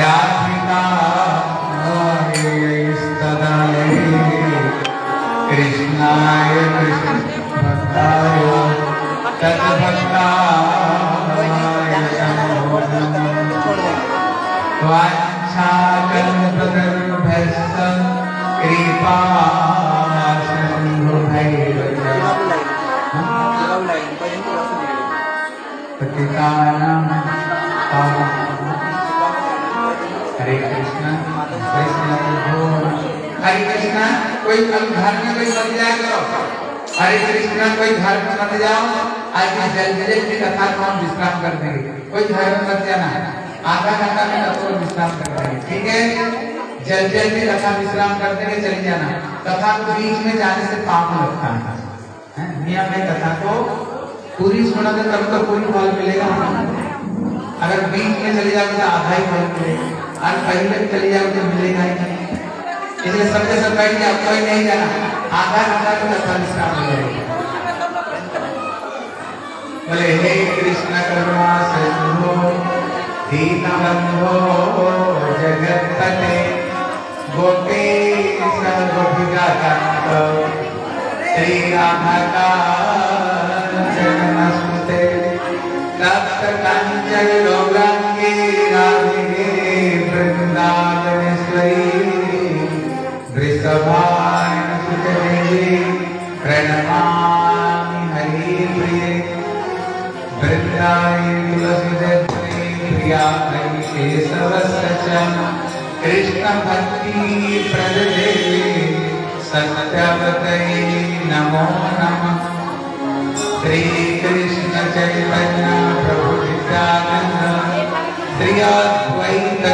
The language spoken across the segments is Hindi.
राधिकाय कृष्णाय कृष्णभक्ताय तद्भक्ताय नमो नमः वाञ्छाकल्पतरुभ्यश्च हरे कृष्णा हरे कृष्णा कोई घर में हरे कृष्णा कोई घर में जाओ आज की जल जल की कथा को हम विश्राम कर देंगे कोई घर में मत जाना आधा घंटा में तो विश्राम कर देंगे ठीक है जल जल की कथा विश्राम करते हुए चले जाना। कथा को बीच में जाने से पाप लगता। है? हैं? नियम कथा को पूरी सुनोगे तब तो पूरी फल मिलेगा। अगर बीच में चले जाओगे तो आधा ही फल मिलेगा। और पहले भी चले जाओगे तो मिलेगा ही इसलिए सबके सब बैठ के कोई नहीं जाना। आधा घंटा में कथा विश्राम हो जाएगी। बोले, हे कृष्ण करुणा सिंधु दीनबंधो जगत्पते गोपेश गोपिकाकांत श्री राधा नमस्ते तप्त कंचन गौरांगी राधे वृंदावनेश्वरी वृषभान सुतदेवी प्रणमामि हरिप्रिये वृन्दाय तुलसीदत्ते प्रियामयि केशवस्य च। कृष्णभक्ति प्रददेवी सत्यवतये नमो नमः श्री कृष्ण चैतन्य प्रभु नित्यानंद श्री भक्त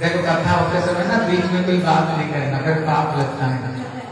देखो कथा होते समय ना बीच में कोई बात नहीं करना अगर पाप लगता है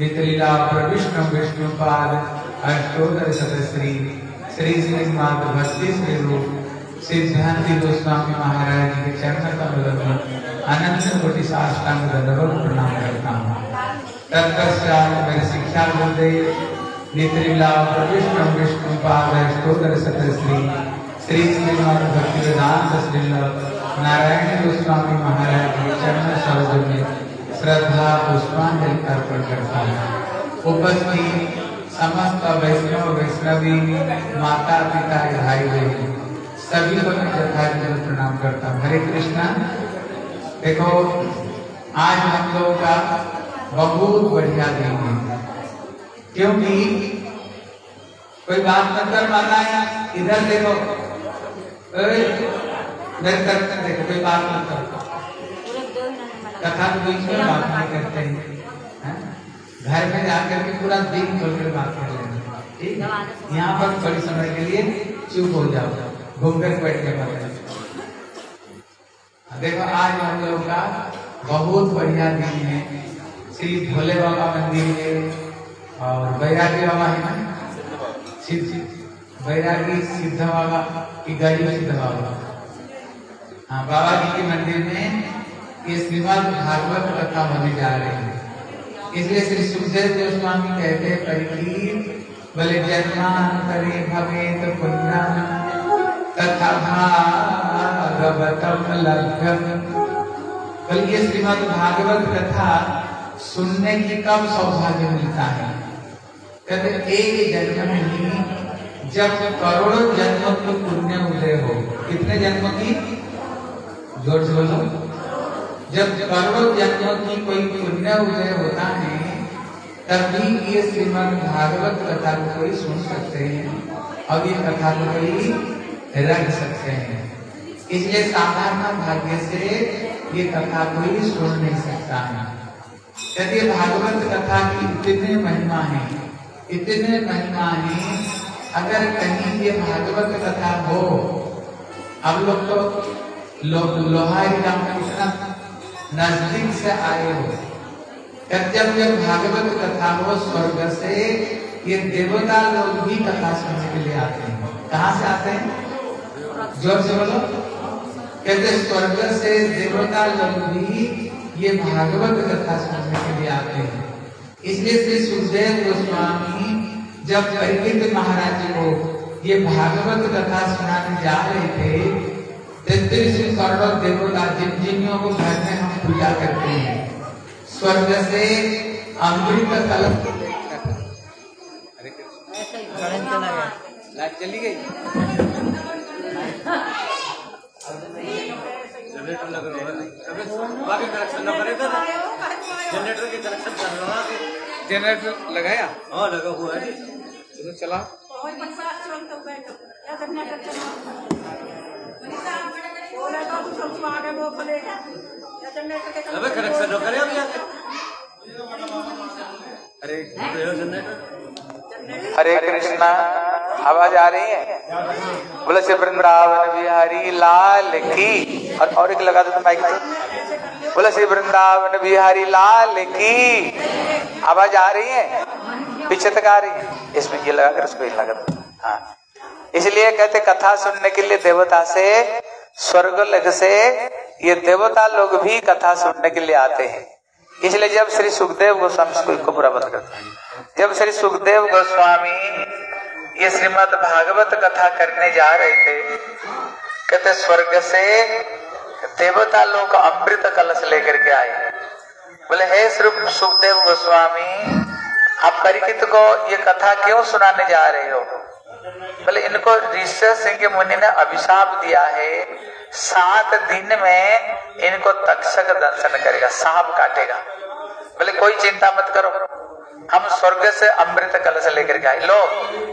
वितलीला प्रविष्णु विष्णुपाद अष्टोदर शतश्री श्री श्री माधव भक्ति श्री रूप, सिद्धांति गोस्वामी महाराज के चरण कमल अनंत कोटि साष्टांग दंडवत प्रणाम करता हूँ तत्पश्चात मेरे शिक्षा गुरुदेव नित्रिला प्रविष्णु विष्णुपाद अष्टोदर शतश्री श्री श्रीमान भक्ति वेदांत श्रील, नारायण गोस्वामी महाराज के चरण सरोज में श्रद्धा पुष्पांजलि अर्पण करता हूँ। उपस्थित समस्त वैष्णव, वैष्णवी, माता पिता, भाई बहन, सभी को मैं यथाविधि प्रणाम करता हूँ। हरे कृष्णा। देखो, आज हम लोगों का बहुत बढ़िया दिन है। क्योंकि कोई बात मत कर माता है इधर देखो। देखो, कोई बात मत कर कथा के बीच में बात नहीं करते हैं? घर में जाकर के पूरा दिन खोलकर बात कर लेना ठीक? यहाँ पर थोड़ी समय के लिए चुप हो जाओ। घूम कर बैठ के बात देखो, आज हम लोग का बहुत बढ़िया दिन है। श्री भोले बाबा मंदिर है और बैरागी बाबा है बैरागी सिद्ध बाबा की गरीब सिद्ध बाबा। हाँ बाबा जी के मंदिर में ये श्रीमद भागवत कथा होने जा रही है। इसलिए श्री सुखदेव गोस्वामी कहते हैं परीक्षित बोले जन्मांतरे भवेत पुण्यम। तथा भागवतम लभ्यम बल्कि ये श्रीमद भागवत कथा सुनने की कब सौभाग्य मिलता है? कहते एक जन्म में ही जब करोड़ों जन्मों की पुण्य उदय हो। कितने जन्मों की? ज़ोर से बोलो। जब करोड़ों जन्मों की कोई पुण्य उदय होता है तभी ये श्रीमद भागवत कथा को कोई सुन सकते हैं और ये कथा को कोई रख सकते हैं। इसलिए साधारण भाग्य से ये कथा कोई सुन नहीं सकता। है यदि भागवत कथा की इतने महिमा है, इतने महिमा है, अगर कहीं ये भागवत कथा हो, अब लोग तो लोग लोहारी राम कितना नज़दीक से आए हो। जब जब भागवत कथा हो स्वर्ग से ये देवता लोग भी कथा सुनने के लिए आते हैं। कहाँ से आते हैं? ज़ोर से बोलो। कहते स्वर्ग से देवता लोग भी ये भागवत कथा सुनने के लिए आते हैं। इसलिए श्री सुखदेव गोस्वामी जब परीक्षित महाराज को ये भागवत कथा सुनाने जा रहे थे तैतीस करोड़ देवता जिन जिनियों को घर में हम पूजा करते हैं। स्वर्ग से अमृत कलश लाइट चली गई? जनरेटर लग रहा है। अबे बाकी कनेक्शन ना करे कर जनरेटर के कनेक्शन कर रहा है। जनरेटर लगाया? हाँ लगा हुआ है। तो चला। अबे कनेक्शन ना करे अभी अरे हरे कृष्णा आवाज़ आ रही है? बोले से वृंदावन बिहारी लाल की। और और एक लगा दो तो माइक पे। बोले से वृंदावन बिहारी लाल की। आवाज़ आ रही है? पीछे तक आ रही है? इसमें ये लगा कर उसको ये लगा दो। हाँ। इसलिए कहते कथा सुनने के लिए देवता से, स्वर्ग से, ये देवता लोग भी कथा सुनने के लिए आते हैं। इसलिए जब श्री सुखदेव गोस्वामी इसको पूरा बंद करते हैं, जब श्री सुखदेव गोस्वामी ये श्रीमद भागवत कथा करने जा रहे थे, कहते स्वर्ग से देवता लोग अमृत कलश लेकर के आए। बोले, हे श्री सुखदेव गोस्वामी, आप परीक्षित को ये कथा क्यों सुनाने जा रहे हो? बोले, इनको ऋषि सिंह मुनि ने अभिशाप दिया है। सात दिन में इनको तक्षक दर्शन करेगा, सांप काटेगा। बोले, कोई चिंता मत करो। हम स्वर्ग से अमृत कलश लेकर के आए। लो,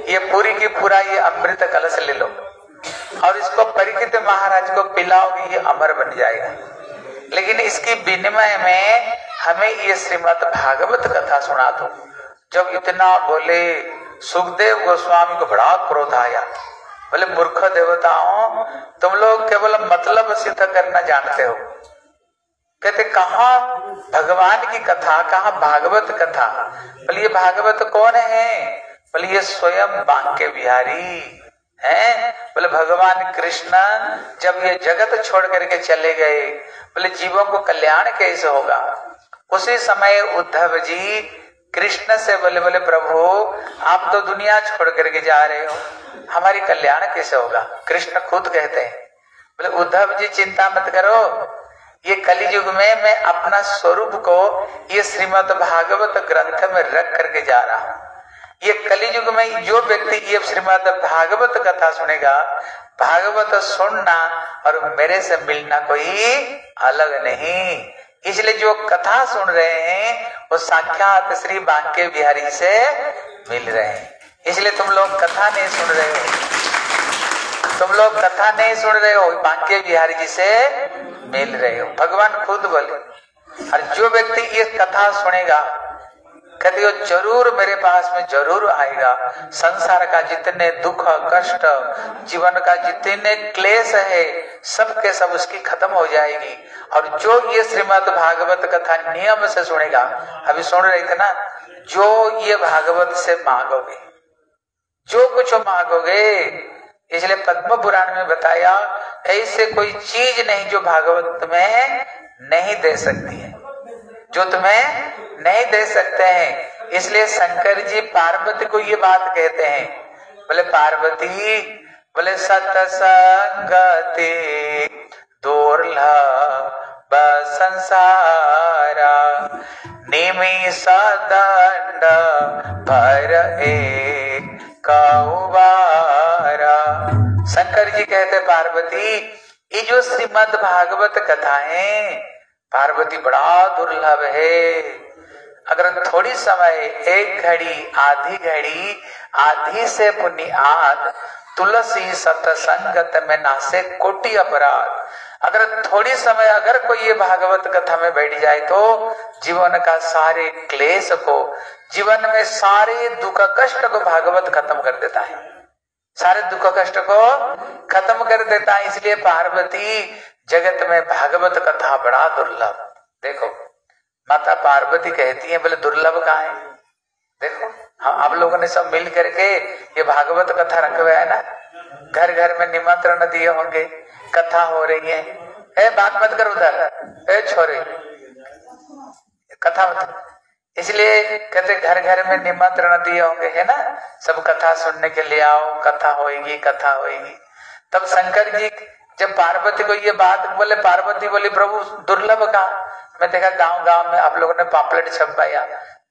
ये पूरी की पूरा ये अमृत कलश ले लो। और इसको परीक्षित महाराज को पिलाओगे, ये अमर बन जाएगा। लेकिन इसकी विनिमय में हमें ये श्रीमद भागवत कथा सुना दो। जब इतना बोले सुखदेव गोस्वामी को बड़ा क्रोध आया। बोले, मूर्ख देवताओं, तुम लोग केवल मतलब सिद्ध करना जानते हो। कहते, कहा भगवान की कथा, कहा भागवत कथा? बोले, ये भागवत कौन है? बोले, ये स्वयं बांके बिहारी है। बोले, भगवान कृष्ण जब ये जगत छोड़ करके चले गए, बोले, जीवों को कल्याण कैसे होगा? उसी समय उद्धव जी कृष्ण से बोले बोले, प्रभु, आप तो दुनिया छोड़ करके जा रहे हो। हमारी कल्याण कैसे होगा? कृष्ण खुद कहते हैं। बोले, उद्धव जी, चिंता मत करो। ये कलयुग में मैं अपना स्वरूप को ये श्रीमद भागवत ग्रंथ में रख करके जा रहा हूँ। ये कलयुग में जो व्यक्ति ये श्रीमद भागवत कथा सुनेगा, भागवत सुनना और मेरे से मिलना कोई अलग नहीं। इसलिए जो कथा सुन रहे हैं, वो साक्षात श्री बांके बिहारी से मिल रहे हैं। इसलिए तुम लोग कथा नहीं सुन रहे हो। तुम लोग कथा नहीं सुन रहे हो, बांके बिहारी जी से मिल रहे हो। भगवान खुद बोले, और जो व्यक्ति ये कथा सुनेगा कहते हो, ज़रूर मेरे पास में ज़रूर आएगा। संसार का जितने दुख, कष्ट, जीवन का जितने क्लेश है, सब के सब उसकी खत्म हो जाएगी। और जो ये श्रीमद भागवत कथा नियम से सुनेगा, अभी सुन रहे थे ना, जो ये भागवत से मांगोगे, जो कुछ मांगोगे, इसलिए पद्म पुराण में बताया, ऐसे कोई चीज़ नहीं जो भागवत में नहीं दे सकती है। जो तुम्हें नहीं दे सकते हैं। इसलिए शंकर जी पार्वती को ये बात कहते हैं। बोले, पार्वती, बोले सतसंगति दुर्लभ संसारा निमिष दंड भर एक कौबारा शंकर जी कहते पार्वती, ये जो श्रीमद भागवत कथाएँ पार्वती बड़ा दुर्लभ है। अगर थोड़ी समय, एक घड़ी, आधी घड़ी, आधी से पुण्य आद, तुलसी सतसंगत में नासे कोटि अपराध। अगर थोड़ी समय, अगर कोई ये भागवत कथा में बैठ जाए तो जीवन का सारे क्लेश को, जीवन में सारे दुख कष्ट को भागवत खत्म कर देता है। सारे दुख कष्ट को खत्म कर देता है। इसलिए पार्वती जगत में भागवत कथा बड़ा दुर्लभ। देखो, माता पार्वती कहती है, बोले, दुर्लभ कहा है? देखो, हम, आप लोगों ने सब मिल करके ये भागवत कथा रखवाया ना? घर घर में निमंत्रण दिए होंगे, कथा हो रही है। ए, बात मत कर उधर। ए, छोरे। कथा मत इसलिए कहते घर घर में निमंत्रण दिए होंगे, है ना? सब कथा सुनने के लिए आओ, कथा होएगी कथा होएगी। तब शंकर जी जब पार्वती को ये बात बोले, पार्वती बोली, प्रभु, दुर्लभ का मैं देखा गाँव गाँव में आप लोगों ने पापलेट छपाया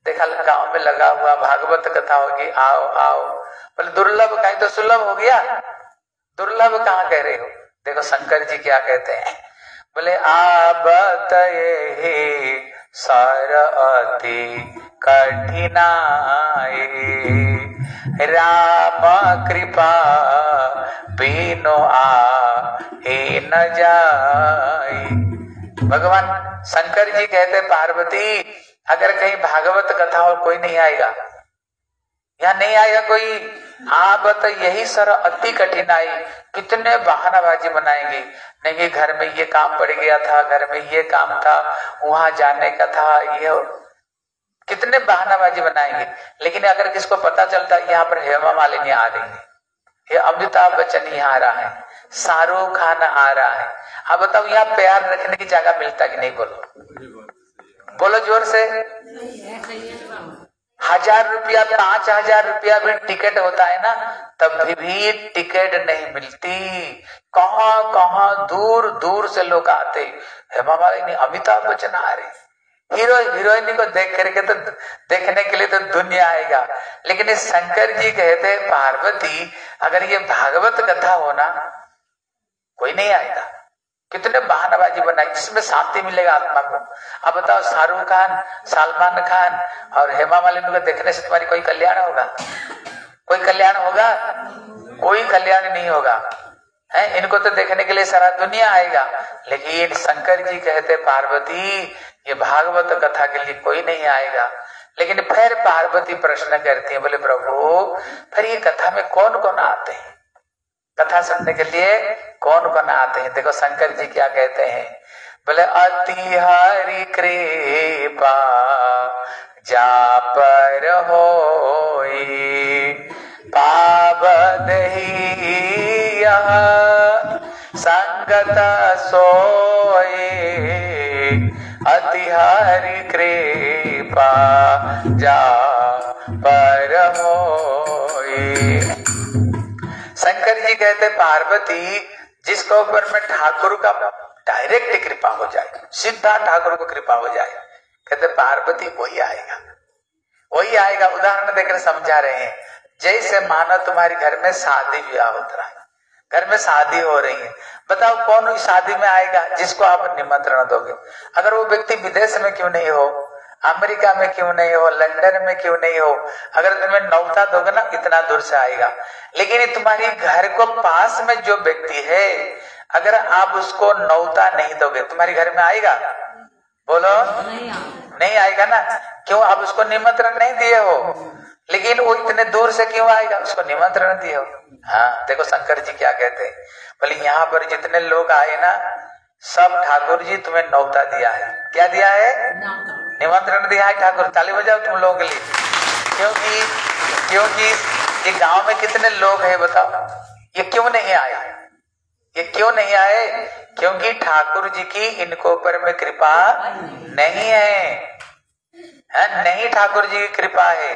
देखा गाँव में लगा हुआ भागवत कथा होगी, आओ आओ। बोले, दुर्लभ का तो सुलभ हो गया। दुर्लभ कहाँ कह रहे हो? देखो शंकर जी क्या कहते हैं। बोले आबत ये सर अति कठिनाई। राम कृपा बिनो आ न जाई। भगवान शंकर जी कहते, पार्वती, अगर कहीं भागवत कथा और कोई नहीं आएगा या नहीं आएगा कोई आप तो यही सर अति कठिनाई। कितने बहानाबाजी बनाएँगे नहीं घर में ये काम पड़ गया था घर में ये काम था वहाँ जाने का था ये कितने बहानाबाजी बनाएँगे लेकिन अगर किसको पता चलता यहाँ पर हेमा मालिनी आ रही है। ये अमिताभ बच्चन यहाँ आ रहा है। शाहरुख खान आ रहा है। अब बताओ यहाँ प्यार रखने की जगह मिलता कि नहीं बोलो? बोलो ज़ोर से। हज़ार रुपया पाँच हज़ार रुपया भी टिकट होता है ना तब भी, भी टिकट नहीं मिलती। कहा कहाँ दूर दूर से लोग आते हेमा मालिनी अमिताभ बच्चन आ रहे हीरो हीरोइन को देख करके तो देखने के लिए तो दुनिया आएगा। लेकिन शंकर जी कहते पार्वती अगर ये भागवत कथा हो ना कोई नहीं आएगा। कितने बहानाबाजी बनाई, जिसमें शांति मिलेगा आत्मा को। अब बताओ, शाहरुख खान, सलमान खान और हेमा मालिनी को देखने से तुम्हारी कोई कल्याण होगा? कोई कल्याण होगा? कोई कल्याण नहीं होगा। है? इनको तो देखने के लिए सारा दुनिया आएगा। लेकिन शंकर जी कहते, पार्वती, ये भागवत कथा के लिए कोई नहीं आएगा। लेकिन फिर पार्वती प्रश्न करती है, बोले, प्रभु, फिर ये कथा में कौन कौन आते हैं? कथा सुनने के लिए कौन आते हैं? देखो, शंकर जी क्या कहते हैं? बोले अति हरि कृपा जा पर हो पावद ही संगत सोए अति हरि कृपा जा पर होए शंकर जी कहते, पार्वती, जिसको ऊपर में ठाकुर का डायरेक्ट कृपा हो जाए, सीधा ठाकुर को कृपा हो जाए, कहते, पार्वती, वही आएगा। वही आएगा। उदाहरण देकर समझा रहे हैं। जैसे मानो तुम्हारे घर में शादी ब्याह होता है। घर में शादी हो रही है। बताओ कौन शादी में आएगा जिसको आप निमंत्रण दोगे? अगर वो व्यक्ति विदेश में क्यों नहीं हो अमेरिका में क्यों नहीं हो लंदन में क्यों नहीं हो? अगर तुम्हें नौता दोगे ना इतना दूर से आएगा। लेकिन तुम्हारी घर को पास में जो व्यक्ति है अगर आप उसको नौता नहीं दोगे तुम्हारे घर में आएगा? बोलो। नहीं आएगा। ना? क्यों? आप उसको निमंत्रण नहीं दिए हो। लेकिन वो इतने दूर से क्यों आएगा? उसको निमंत्रण दिए हो। हाँ देखो शंकर जी क्या कहते हैं। बोले यहाँ पर जितने लोग आए ना सब ठाकुर जी तुम्हें नौता दिया है। क्या दिया है? निमंत्रण दिया है ठाकुर ताली बजाओ तुम लोगों के लिए। क्योंकि क्योंकि ये गाँव में कितने लोग हैं बताओ? ये क्यों नहीं आए? ये क्यों नहीं आए? क्योंकि ठाकुर जी की इनको ऊपर में कृपा नहीं है, है नहीं ठाकुर जी की कृपा है।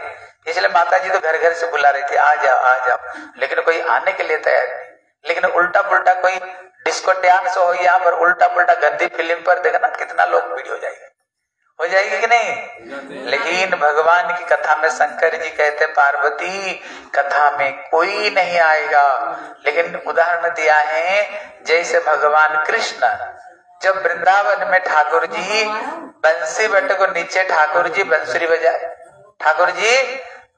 इसलिए माता जी तो घर घर से बुला रही थी आ जाओ आ जाओ। लेकिन कोई आने के लिए तैयार नहीं। लेकिन उल्टा पुल्टा कोई डिस्को डांस हो यहाँ पर उल्टा पुल्टा गंदी फ़िल्म पर देखना कितना लोग वीडियो हो जाएगी। हो जाएगी कि नहीं? लेकिन भगवान की कथा में शंकर जी कहते पार्वती, कथा में कोई नहीं आएगा। लेकिन उदाहरण दिया है, जैसे भगवान कृष्ण, जब वृंदावन में ठाकुर जी, बंसी बट को नीचे ठाकुर जी, बंसुरी बजाए ठाकुर जी,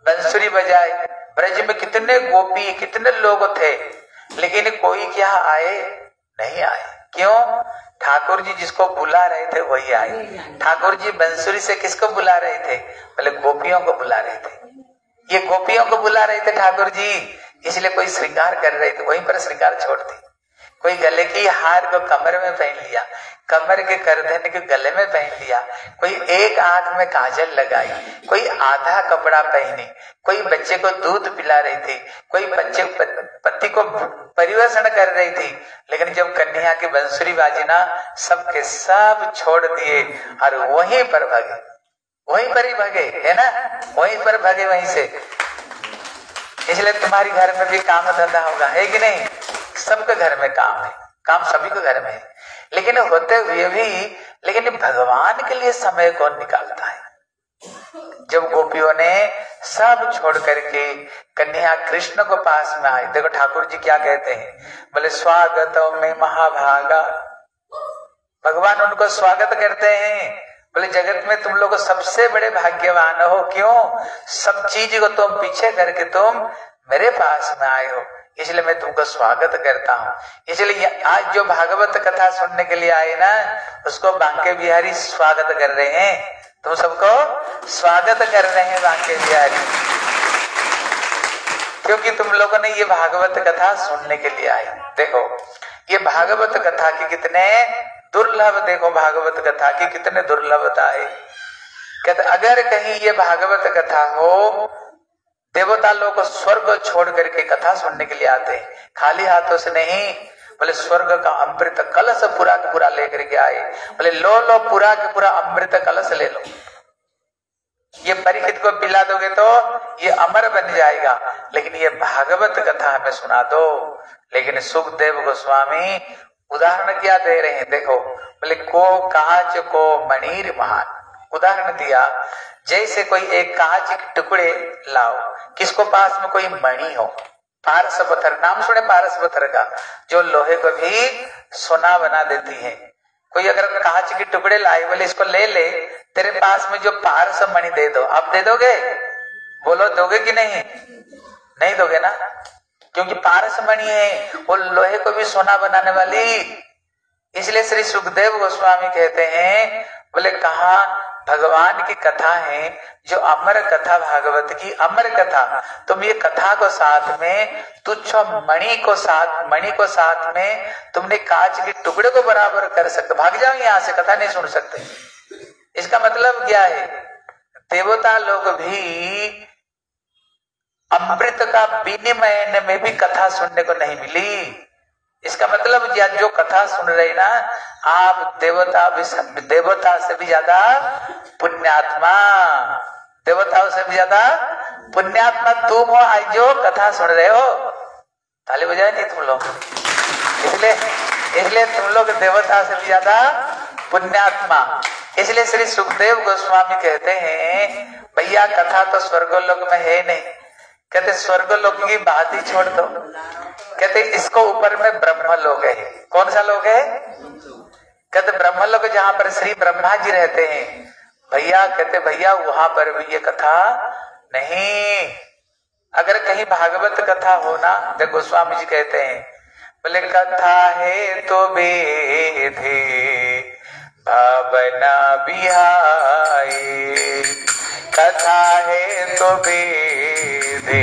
बंसुरी बजाए। ब्रज में कितने गोपी, कितने लोग थे, लेकिन कोई क्या आए? नहीं आए। क्यों? ठाकुर जी जिसको बुला रहे थे वही आए। ठाकुर जी बंसुरी से किसको बुला रहे थे? बोले गोपियों को बुला रहे थे। ये गोपियों को बुला रहे थे ठाकुर जी इसलिए कोई श्रृंगार कर रहे थे वहीं पर श्रृंगार छोड़ दी। कोई गले की हार को कमर में पहन लिया, कमर के करधन के गले में पहन लिया, कोई एक आँख में काजल लगाई, कोई आधा कपड़ा पहने, कोई बच्चे को दूध पिला रही थी, कोई बच्चे पति को परिवर्षण कर रही थी, लेकिन जब कन्या की बंसुरी बाजी ना सबके सब छोड़ दिए और वहीं पर भागे, वहीं पर ही भागे, है ना? वहीं पर भागे वहीं से। इसलिए तुम्हारी घर में भी काम धंधा होगा, है कि नहीं? सबके घर में काम है, काम सभी के घर में है। लेकिन होते हुए भी, लेकिन भगवान के लिए समय कौन निकालता है? जब गोपियों ने सब छोड़ करके कन्या कृष्ण को पास में आए देखो ठाकुर जी क्या कहते हैं? बोले स्वागत में महाभागा। भगवान उनको स्वागत करते हैं। बोले, जगत में तुम लोग सबसे बड़े भाग्यवान हो। क्यों? सब चीज़ को तुम पीछे करके तुम मेरे पास में आए हो। इसलिए मैं तुमको स्वागत करता हूँ। इसलिए आज जो भागवत कथा सुनने के लिए आए ना, उसको बांके बिहारी स्वागत कर रहे हैं। तुम सबको स्वागत कर रहे हैं बांके बिहारी। क्योंकि तुम लोगों ने ये भागवत कथा सुनने के लिए आए। देखो, ये भागवत कथा की कितने दुर्लभ, देखो भागवत कथा की कितने दुर्लभता है। अगर कहीं ये भागवत कथा हो देवता लोग स्वर्ग छोड़ करके कथा सुनने के लिए आते हैं। खाली हाथों से नहीं, बोले स्वर्ग का अमृत कलश पूरा के पूरा लेकर के आए। बोले, लो लो, पूरा के पूरा अमृत कलश ले लो। ये परीक्षित को पिला दोगे तो ये अमर बन जाएगा। लेकिन ये भागवत कथा हमें सुना दो। लेकिन सुखदेव गोस्वामी उदाहरण क्या दे रहे हैं? देखो, बोले, को काच, को मणिर महान। उदाहरण दिया, जैसे कोई एक कांच के टुकड़े लाओ किसको पास में कोई मणि हो? पारस पत्थर नाम सुने पारस पत्थर का, जो लोहे को भी सोना बना देती है। कोई अगर कांच के टुकड़े लाए बोले, इसको ले ले, तेरे पास में जो पारस मणि दे दो, आप दे दोगे? बोलो, दोगे कि नहीं? नहीं दोगे ना? क्योंकि पारस मणि है, वो लोहे को भी सोना बनाने वाली। इसलिए श्री सुखदेव गोस्वामी कहते हैं, बोले, कहा भगवान की कथा है, जो अमर कथा, भागवत की अमर कथा। तुम ये कथा को साथ में, तुच्छ मणि को साथ, मणि को साथ में तुमने कांच के टुकड़े को बराबर कर सकते भाग जाओ यहाँ से, कथा नहीं सुन सकते। इसका मतलब क्या है? देवता लोग भी अमृत का विनिमय में भी कथा सुनने को नहीं मिली। इसका मतलब जो कथा सुन रहे ना, आप देवता देवता से भी ज़्यादा पुण्यात्मा। देवताओं से भी ज़्यादा पुण्यात्मा तुम हो आज जो कथा सुन रहे हो। ताली बजाए नहीं तुम लोग। इसलिए इसलिए तुम लोग देवता से भी ज़्यादा पुण्यात्मा। इसलिए श्री सुखदेव गोस्वामी कहते हैं, भैया, कथा तो स्वर्गोलोक में है नहीं। कहते, स्वर्गलोक की बात ही छोड़ दो। कहते, इसको ऊपर में ब्रह्म लोग है। कौन सा लोग है? कहते ब्रह्म लोग जहाँ पर श्री ब्रह्मा जी रहते हैं। भैया, कहते, भैया, वहाँ पर भी ये कथा नहीं। अगर कहीं भागवत कथा होना तो गोस्वामी जी कहते हैं, बोले, कथा है तो बेधे भावना बिहाए कथा है तो बेधे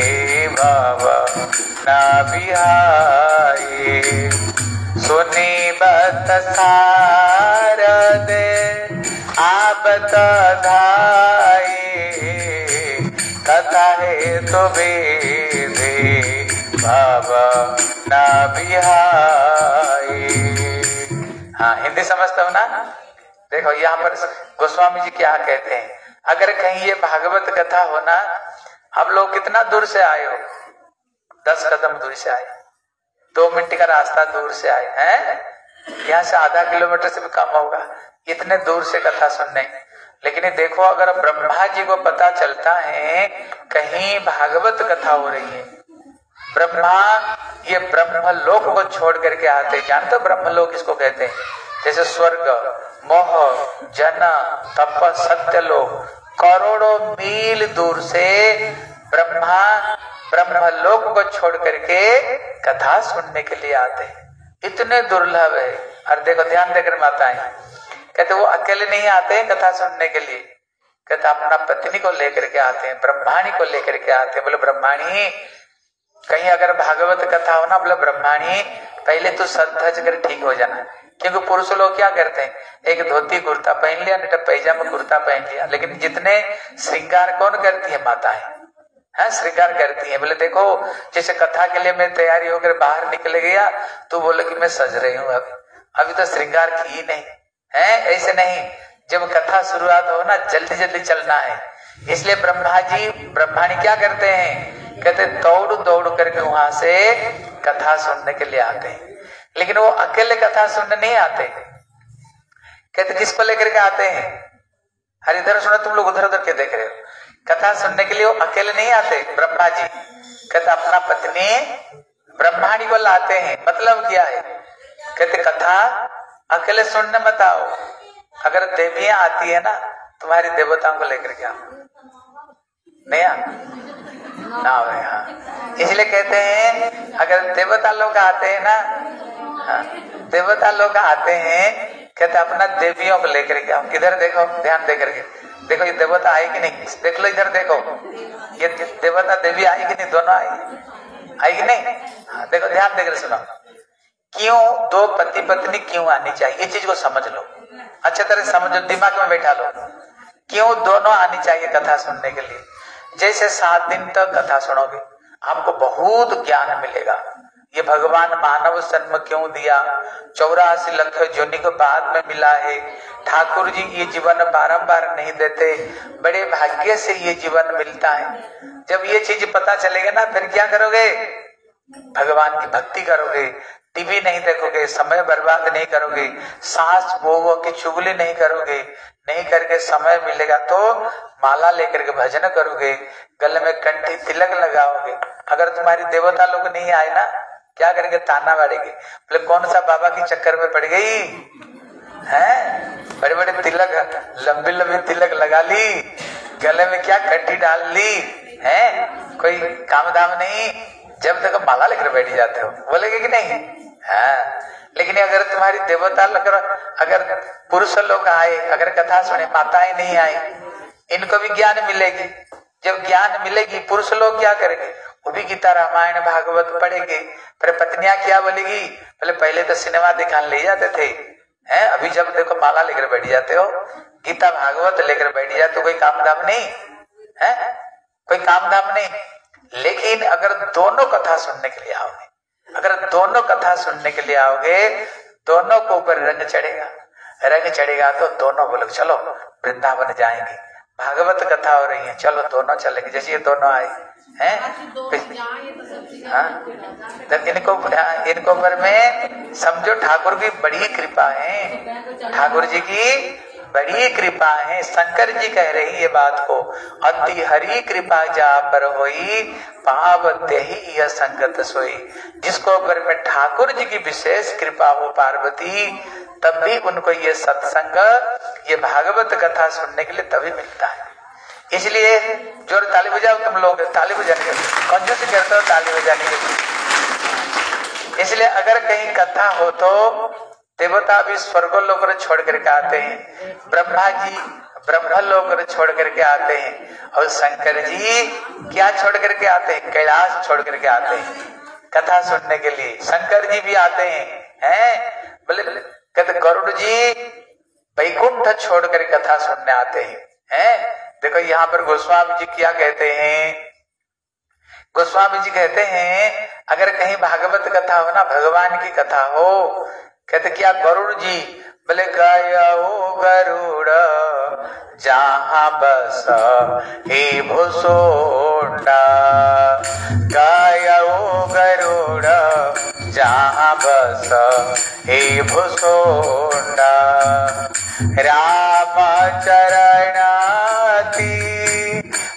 बाबा ना बिहाए सुनी बत सारद आबत धाए कथा है तो बेधे बाबा ना बिहाए हाँ हिंदी समझते हो ना? देखो, यहाँ पर गोस्वामी जी क्या कहते हैं? अगर कहीं ये भागवत कथा हो ना, आप लोग कितना दूर से आए हो? दस कदम दूर से आए। दो मिनट का रास्ता दूर से आए, हैं? यहाँ से आधा किलोमीटर से भी कम होगा। इतने दूर से कथा सुनने। लेकिन ये देखो, अगर ब्रह्मा जी को पता चलता है, कहीं भागवत कथा हो रही है। ब्रह्मा, ये ब्रह्म लोक को छोड़ करके आते जानते ब्रह्म लोक इसको कहते हैं? जैसे स्वर्ग। मोह, जन, तप, सत्य, लोक। करोड़ों मील दूर से ब्रह्मा ब्रह्म लोक को छोड़ करके कथा सुनने के लिए आते हैं। इतने दुर्लभ है। और देखो, ध्यान देकर माताएँ, कहते वो अकेले नहीं आते हैं कथा सुनने के लिए। कहते अपना पत्नी को लेकर के आते हैं, ब्रह्माणी को लेकर के आते हैं। बोले, ब्रह्माणी, कहीं अगर भागवत कथा हो ना, बोले, ब्रह्माणी, पहले तो सद कर ठीक हो जाना। क्योंकि पुरुष लोग क्या करते हैं? एक धोती कुर्ता पहन लिया, नहीं तो पैजामा कुर्ता पहन लिया। लेकिन जितने श्रृंगार कौन करती है? माताएँ। है, श्रृंगार करती है। बोले, देखो, जैसे कथा के लिए मैं तैयारी होकर बाहर निकल गया तो बोले कि मैं सज रही हूँ अभी। अभी तो श्रृंगार की ही नहीं। है, ऐसे नहीं। जब कथा शुरुआत हो ना, जल्दी जल्दी चलना है। इसलिए ब्रह्मा जी ब्रह्माणी क्या करते हैं? कहते दौड़ दौड़ करके वहाँ से कथा सुनने के लिए आते हैं। लेकिन वो अकेले कथा सुनने नहीं आते। कहते, किसको लेकर के आते हैं? हर इधर सुनो, तुम लोग उधर उधर के देख रहे हो। कथा सुनने के लिए वो अकेले नहीं आते, ब्रह्मा जी। कहते, अपना पत्नी ब्रह्माणी को लाते हैं। मतलब क्या है? कहते, कथा अकेले सुनने मत आओ। अगर देवियाँ आती है ना, तुम्हारी देवताओं को लेकर के आओ। आ? ना हाँ इसलिए कहते हैं, अगर देवता लोग आते हैं ना देवता लोग आते हैं, कहते अपना देवियों को लेकर के आओ इधर देखो? ध्यान दे करके। देखो, ये देवता आई कि नहीं? देख लो, इधर देखो। ये देवता देवी आई कि नहीं? दोनों आई आई कि नहीं? हाँ देखो, ध्यान देकर सुनो क्यों दो पति पत्नी क्यों आनी चाहिए? ये चीज़ को समझ लो। अच्छे तरह समझो, दिमाग में बैठा लो। क्यों दोनों आनी चाहिए कथा सुनने के लिए? जैसे सात दिन तक कथा सुनोगे, आपको बहुत ज्ञान मिलेगा। ये भगवान मानव जन्म क्यों दिया? चौरासी लख जोनि को बाद में मिला है। ठाकुर जी ये जीवन बारंबार नहीं देते। बड़े भाग्य से ये जीवन मिलता है। जब ये चीज़ पता चलेगा ना, फिर क्या करोगे? भगवान की भक्ति करोगे। टीवी नहीं देखोगे, समय बर्बाद नहीं करोगे। सांस वो की चुगली नहीं करोगे। नहीं करके समय मिलेगा तो माला लेकर के भजन करोगे। गले में कंठी तिलक लगाओगे। अगर तुम्हारी देवता लोग नहीं आए ना क्या करेंगे? ताना मारेंगे बोले, कौन सा बाबा की चक्कर में पड़ गई? है? बड़े बड़े तिलक, लंबी लंबी तिलक लगा ली। गले में क्या कंठी डाल ली? है? कोई काम धाम नहीं। जब तक माला लेकर बैठ जाते हो। बोलेगे कि नहीं? हाँ। लेकिन अगर तुम्हारी देवता अगर अगर पुरुष लोग आए, अगर कथा सुने, माताएँ नहीं आई, इनको भी ज्ञान मिलेगी। जब ज्ञान मिलेगी, पुरुष लोग क्या करेंगे? भी गीता रामायण भागवत पढ़ेंगे। फिर पत्नियाँ क्या बोलेगी? बोले, पहले तो सिनेमा दिखाने ले जाते थे। हैं, अभी जब देखो माला लेकर बैठ जाते हो। गीता भागवत लेकर बैठ जाते हो कोई काम धाम नहीं। है, कोई काम धाम नहीं। लेकिन अगर दोनों कथा सुनने के लिए आओगे, अगर दोनों कथा सुनने के लिए आओगे, दोनों को ऊपर रंग चढ़ेगा। रंग चढ़ेगा तो दोनों बोले चलो, वृंदावन जाएँगे। भागवत कथा हो रही है। चलो दोनों चलेंगे। जैसे ये दोनों आए हैं? हाँ? तो इनको इनको ऊपर में समझो ठाकुर की बड़ी कृपा है। ठाकुर जी की बड़ी कृपा है। शंकर जी कह रही ये बात को अति हरी कृपा जा पर होई पावते ही यह संगत सोई। जिसको ऊपर में ठाकुर जी की विशेष कृपा हो पार्वती तब भी उनको ये सत्संग, ये भागवत कथा सुनने के लिए तभी मिलता है। इसलिए ज़ोर ताली बजाओ तुम लोग, ताली बजाने कंजूसी करते हो, ताली बजाने के लिए। इसलिए अगर कहीं कथा हो तो देवता भी स्वर्ग लोग छोड़ करके आते हैं, ब्रह्मा जी ब्रह्म लोग छोड़ करके आते हैं, और शंकर जी क्या छोड़ करके आते हैं? कैलाश छोड़ करके आते हैं। कथा सुनने के लिए शंकर जी भी आते हैं हैं? बोले कहते गरुड़ जी, वैकुंठ छोड़कर कथा सुनने आते हैं हैं? देखो यहाँ पर गोस्वामी जी क्या कहते हैं? गोस्वामी जी कहते हैं, अगर कहीं भागवत कथा हो ना, भगवान की कथा हो, कहते क्या गरुड़ जी बोले गयो गरुड़ जहाँ बस हे भूसोंडा गयो गरुड़ जहाँ बस हे भुसोंडा राम चरणाती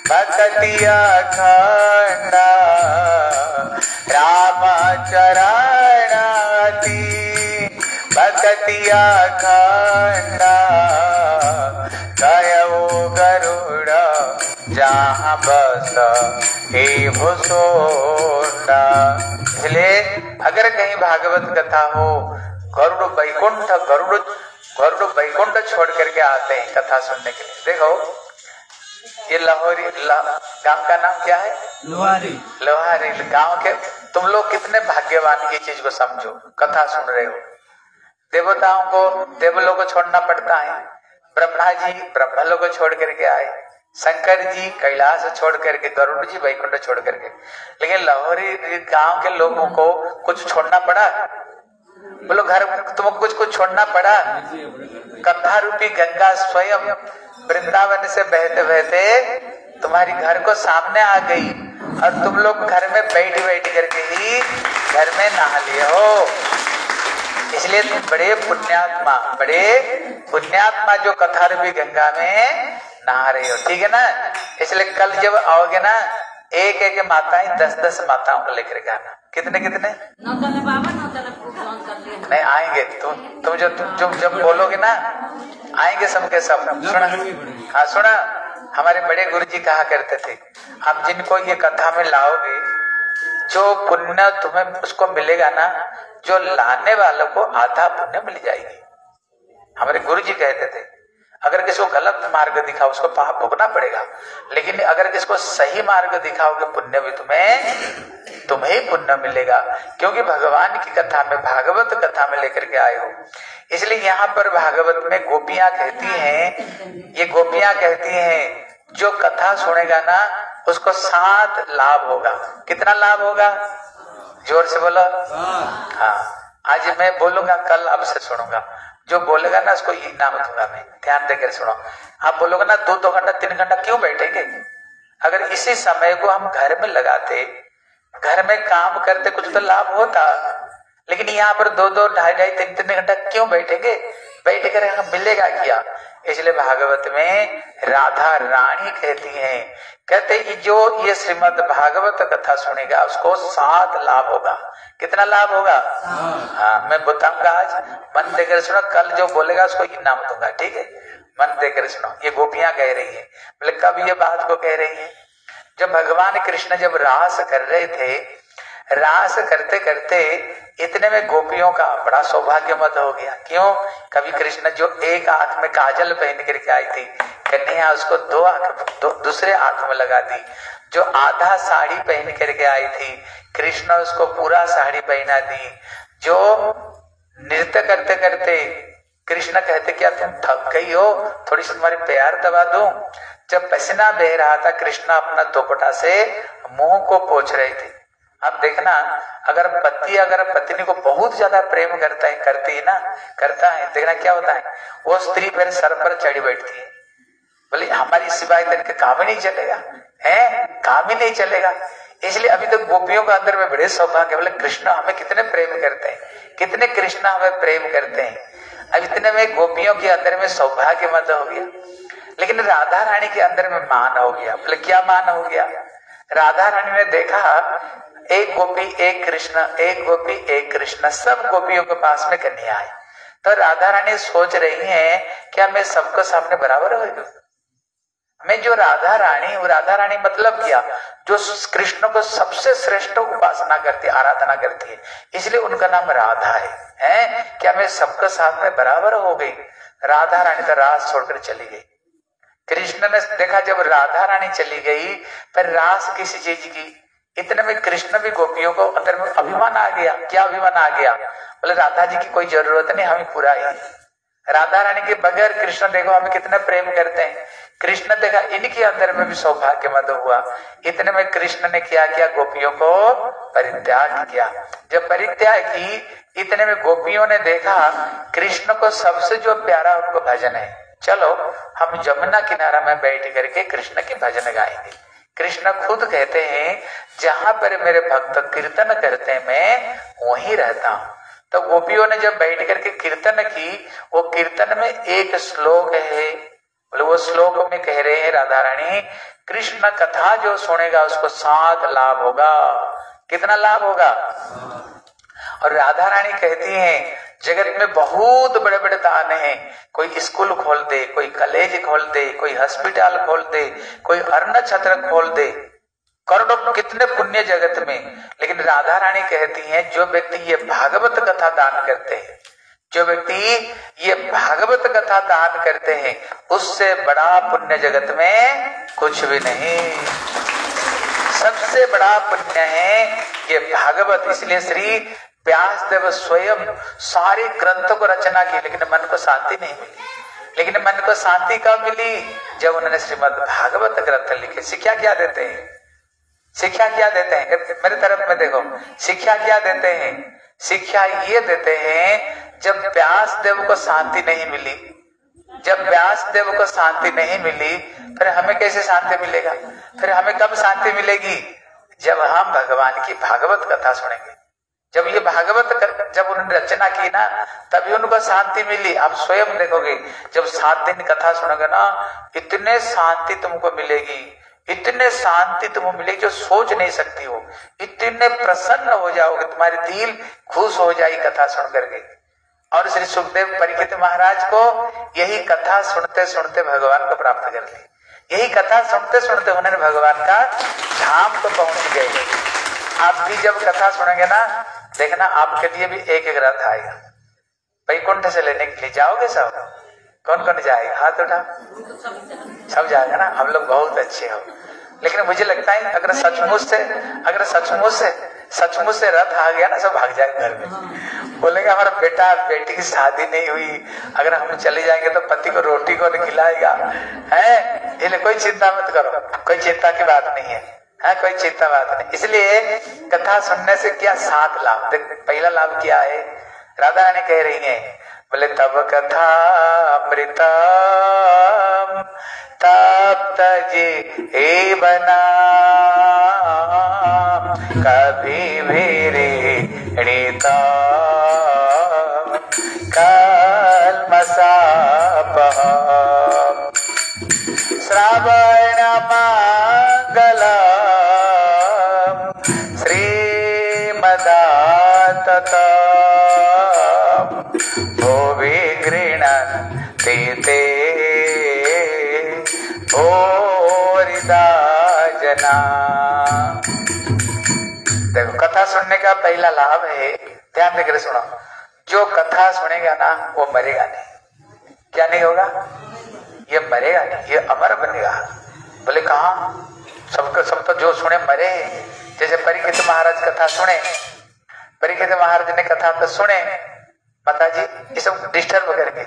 भक्तिया खंडा राम चरणाती भक्तिया खंडा गयो गरुड़ जहाँ बस हे भुसोंडा इसलिए अगर कहीं भागवत कथा हो गरुड़ बैकुंठ गरुड़ गरुड़ बैकुंठ छोड़ करके आते हैं कथा सुनने के लिए। देखो ये लाहौरी ला, गाँव का नाम क्या है? लोहारी। लोहारी गाँव के तुम लोग कितने भाग्यवान की चीज़ को समझो कथा सुन रहे हो। देवताओं को देवलों को छोड़ना पड़ता है। ब्रह्मा जी ब्रह्मा लोग को छोड़ करके आए। शंकर जी कैलाश छोड़ करके, गरुड़ जी वैकुंठ छोड़ करके। लेकिन लाहौरी गाँव के लोगों को कुछ छोड़ना पड़ा? बोलो, घर तुमको कुछ कुछ छोड़ना पड़ा? कथा रूपी गंगा स्वयं वृंदावन से बहते बहते तुम्हारी घर को सामने आ गई और तुम लोग घर में बैठ बैठ करके ही घर में नहा लिए हो। इसलिए तुम बड़े पुण्यात्मा बड़े पुण्यात्मा जो कथा रूपी गंगा में नहा रहे हो ठीक है ना? इसलिए कल जब आओगे ना एक एक माताएँ दस दस माताओं को लेकर के आना कितने? कितने नहीं आएँगे। तुम तुम जो तुम जब जब बोलोगे ना आएँगे सबके सब। सुना। हाँ सुना। हमारे बड़े गुरु जी कहा करते थे आप जिनको ये कथा में लाओगे जो पुण्य तुम्हें उसको मिलेगा ना, जो लाने वालों को आधा पुण्य मिल जाएगी। हमारे गुरु जी कहते थे, अगर किसी को गलत मार्ग दिखाओ उसको पाप भोगना पड़ेगा। लेकिन अगर किसको सही मार्ग दिखाओगे, पुण्य भी तुम्हें तुम्हें पुण्य मिलेगा। क्योंकि भगवान की कथा में, भागवत कथा में लेकर के आए हो। इसलिए यहाँ पर भागवत में गोपियाँ कहती हैं, ये गोपियाँ कहती हैं, जो कथा सुनेगा ना उसको सात लाभ होगा। कितना लाभ होगा? ज़ोर से बोलो। हाँ। आज मैं बोलूँगा, कल अब से सुनूँगा। जो बोलेगा ना, उसको इनाम दूँगा मैं। ध्यान देकर सुनो। आप बोलोगे ना दो दो घंटा, तीन घंटा क्यों बैठेंगे? अगर इसी समय को हम घर में लगाते, घर में काम करते, कुछ तो लाभ होता। लेकिन यहाँ पर दो दो ढाई ढाई तीन तीन घंटा क्यों बैठेंगे? बैठ कर हमें मिलेगा क्या? इसलिए भागवत में राधा रानी कहती हैं कहते ये जो ये श्रीमद भागवत कथा सुनेगा उसको सात लाभ होगा। कितना लाभ होगा? हाँ मैं बताऊँगा आज। मन देकर सुनो कल जो बोलेगा उसको इनाम दूँगा ठीक है? मन देकर सुनो ये गोपियाँ कह रही है। बोले कब ये बात को कह रही है? जब भगवान कृष्ण जब रास कर रहे थे रास करते करते इतने में गोपियों का बड़ा सौभाग्य मत हो गया। क्यों? कभी कृष्ण जो एक हाथ में काजल पहन करके आई थी, कन्हैया उसको दो आँख दूसरे हाथ में लगा दी। जो आधा साड़ी पहन करके आई थी, कृष्ण उसको पूरा साड़ी पहना दी। जो नृत्य करते करते कृष्ण कहते क्या तुम थक गई हो, थोड़ी सी तुम्हारी प्यार दबा दूँ। जब पसीना बह रहा था, कृष्ण अपना दोपटा से मुँह को पोछ रहे थे। अब देखना, अगर पति, अगर पत्नी को बहुत ज़्यादा प्रेम करता है, करती है ना, करता है, देखना क्या होता है? वो स्त्री फिर सर पर चढ़ी बैठती है। बोले, हमारी सिवाय करके काम ही नहीं चलेगा। है? काम ही नहीं चलेगा। इसलिए अभी तक तो गोपियों का अंदर में बड़े सौभाग्य बोले, कृष्ण हमें कितने प्रेम करते हैं? कितने कृष्ण हमें प्रेम करते हैं? अब इतने में गोपियों के अंदर में सौभाग्य मत हो गया। लेकिन राधा रानी के अंदर में मान हो गया। बोले, क्या मान हो गया? राधा रानी ने देखा एक गोपी, एक कृष्ण, एक गोपी, एक कृष्ण, सब गोपियों के पास में कन्या आए तो राधा रानी सोच रही है, क्या मैं सबको सामने बराबर हो मैं जो राधा रानी वो राधा रानी मतलब क्या? जो कृष्ण को सबसे श्रेष्ठ उपासना करती, आराधना करती है। इसलिए उनका नाम राधा है। हैं? क्या मैं सबके साथ में बराबर हो गई? राधा रानी तो रास छोड़कर चली गई। कृष्ण ने देखा जब राधा रानी चली गई फिर रास किसी चीज़ की इतने में कृष्ण भी गोपियों को अंदर में अभिमान आ गया। क्या अभिमान आ गया? बोले राधा जी की कोई ज़रूरत नहीं, हमें पूरा ही राधा रानी के बगैर कृष्ण, देखो, हमें कितने प्रेम करते हैं। कृष्ण देखा, इनके अंदर में भी सौभाग्य मत हुआ। इतने में कृष्ण ने क्या किया? गोपियों को परित्याग किया। जब परित्याग की इतने में गोपियों ने देखा, कृष्ण को सबसे जो प्यारा उनको भजन है। चलो, हम जमुना किनारा में बैठ करके कृष्ण की भजन गाएँगे। कृष्ण खुद कहते हैं जहाँ पर मेरे भक्त कीर्तन करते मैं वहीं रहता हूँ। तो गोपियों ने जब बैठ करके कीर्तन की वो कीर्तन में एक श्लोक है बोले वो श्लोक में कह रहे हैं राधा रानी कृष्ण कथा जो सुनेगा उसको सात लाभ होगा। कितना लाभ होगा? और राधा रानी कहती हैं जगत में बहुत बड़े बड़े दान हैं। कोई स्कूल खोल दे, कोई कॉलेज खोल दे, कोई हॉस्पिटल खोल दे, कोई अर्ण छत्र खोल दे। करोड़ों कितने पुण्य जगत में। लेकिन राधा रानी कहती हैं, जो व्यक्ति ये भागवत कथा दान करते हैं, जो व्यक्ति ये भागवत कथा दान करते हैं, उससे बड़ा पुण्य जगत में कुछ भी नहीं। सबसे बड़ा पुण्य है ये भागवत। इसलिए श्री व्यास देव स्वयं सारे ग्रंथों को रचना की, लेकिन मन को शांति नहीं मिली। लेकिन मन को शांति कब मिली? जब उन्होंने श्रीमद भागवत ग्रंथ लिखे। शिक्षा क्या देते हैं? शिक्षा क्या देते हैं? मेरे तरफ़ में देखो। शिक्षा क्या देते हैं? शिक्षा ये देते हैं, जब व्यास देव को शांति नहीं मिली। जब व्यास देव को शांति नहीं मिली, फिर हमें कैसे शांति मिलेगा? फिर हमें कब शांति मिलेगी? जब हम भगवान की भागवत कथा सुनेंगे। जब ये भागवत कर, जब उन्होंने रचना की ना तभी उनको शांति मिली। आप स्वयं देखोगे जब सात दिन कथा सुनोगे ना इतने शांति तुमको मिलेगी। इतने शांति तुमको मिलेगी जो सोच नहीं सकती हो। इतने प्रसन्न हो जाओगे तुम्हारी दिल खुश हो जाएगी कथा सुन करके। और श्री सुखदेव परीक्षित महाराज को यही कथा सुनते सुनते भगवान को प्राप्त कर ली। यही कथा सुनते सुनते उन्होंने भगवान का धाम को पहुँच गए। आप भी जब कथा सुनेंगे ना, देखना आपके लिए भी एक एक रथ आएगा। वैकुंठ से लेने के लिए जाओगे सब? कौन कौन जाएगा? हाथ उठा। सब जाएगा ना? हम लोग बहुत अच्छे हो। लेकिन मुझे लगता है, अगर सचमुच से, अगर सचमुच से सचमुच से रथ आ गया ना, सब भाग जाए घर में। बोलेंगे, हमारा बेटा, बेटी की शादी नहीं हुई। अगर हम चले जाएँगे तो पति को रोटी कौन खिलाएगा? है? इसलिए कोई चिंता मत करो। कोई चिंता की बात नहीं है। है, कोई चिंता बात नहीं। इसलिए कथा सुनने से क्या सात लाभ? देख, पहला लाभ क्या है? राधा रानी कह रही है, बोले, तब कथा अमृतम, तब तजे ए बना कभी भी कल मसाप श्रावण, मंगल पहला लाभ है, ध्यान देकर सुनो। जो कथा सुनेगा ना, वो मरेगा नहीं। क्या नहीं होगा? ये मरेगा नहीं, ये अमर बनेगा। बोले, कहा? सबको, सब तो जो सुने, मरे जैसे परीक्षित महाराज कथा सुने परीक्षित महाराज ने कथा तो सुने। माता जी ये सब डिस्टर्ब करके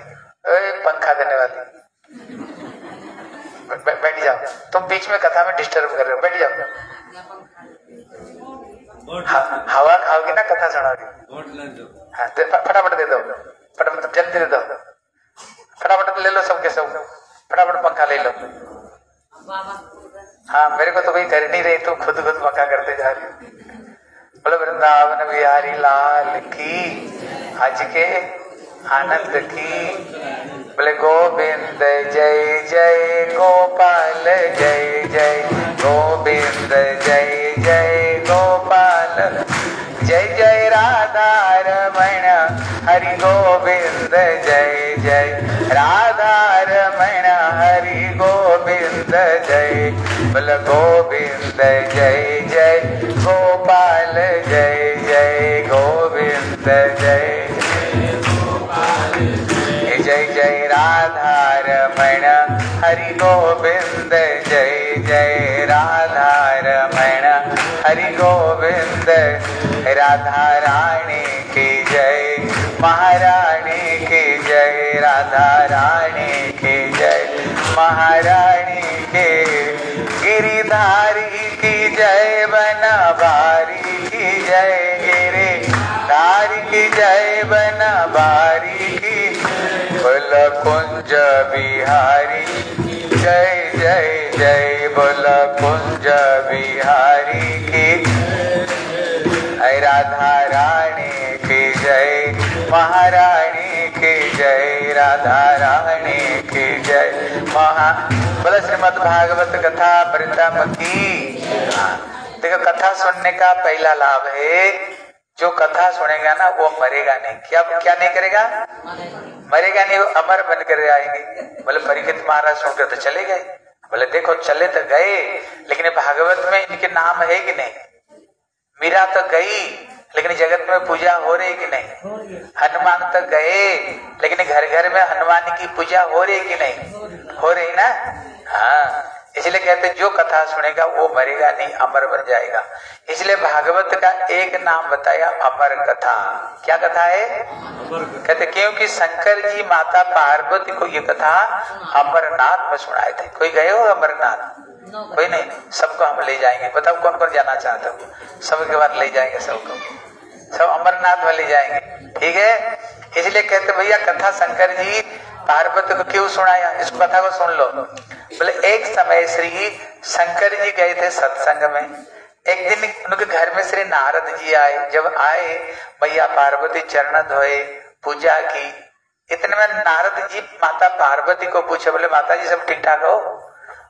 पंखा देने वाली। बैठ जाओ। तुम बीच में कथा में डिस्टर्ब कर रहे हो। बैठ जाओ। हवा खाओगे ना कथा सुनाओगे। हाँ फटाफट दे दो फटाफट जल्दी दे दो। फटाफट ले लो सबके सब फटाफट पंखा ले लो। हाँ मेरे को तो भाई कर नहीं रही तू खुद खुद पंखा करते जा रही बोलो वृंदावन बिहारी लाल की आज के आनंद की बोले, गोविंद, जय जय, गोपाल, जय जय, गोविंद, जय जय, गोपाल। जय जय, राधा रमण, हरि गोविंद, जय जय, राधा रमण, हरि गोविंद, जय। बोल, गोविंद, जय जय, गोपाल, जय जय, गोविंद, जय। गोविंद जय जय राधा रमण हरि गोविंद राधा रानी की जय। महारानी की जय राधा रानी की जय। महारानी के गिरिधारी की जय बनवारी की जय। गिरिधारी की जय बनवारी की कुल कुंज बिहारी जय जय जय बोल कुंज बिहारी की। राधा रानी की जय महारानी की जय राधा रानी की जय। महा बोला श्रीमद भागवत कथा वृंदाम की। हाँ, देखो कथा सुनने का पहला लाभ है जो कथा सुनेगा ना, वो मरेगा नहीं। क्या क्या नहीं करेगा? मरेगा नहीं, वो अमर बन कर आएँगे। बोले परीक्षित महाराज सुनकर तो चले गए। बोले, देखो, चले तो गए, लेकिन भागवत में इनके नाम है कि नहीं? मीरा तो गई, लेकिन जगत में पूजा हो रही कि नहीं? हनुमान तो गए, लेकिन घर घर में हनुमान की पूजा हो रही कि नहीं? हो रही ना? हाँ। इसलिए कहते जो कथा सुनेगा वो मरेगा नहीं अमर बन जाएगा। इसलिए भागवत का एक नाम बताया अमर कथा। क्या कथा है? कहते क्योंकि शंकर जी माता पार्वती को ये कथा अमरनाथ में सुनाए थे। कोई गए हो अमरनाथ? कोई नहीं सबको हम ले जाएँगे। बताओ कौन कौन जाना चाहते हो? सबके बाद ले जाएँगे सबको। सब अमरनाथ में ले जाएँगे। ठीक है? इसलिए कहते भैया, कथा शंकर जी, पार्वती को क्यों सुनाया? इस कथा को सुन लो। बोले, एक समय श्री शंकर जी गए थे सत्संग में। एक दिन उनके घर में श्री नारद जी आए। जब आए, भैया, पार्वती चरण धोए, पूजा की। इतने में नारद जी माता पार्वती को पूछे, बोले माता जी सब ठीक ठाक हो?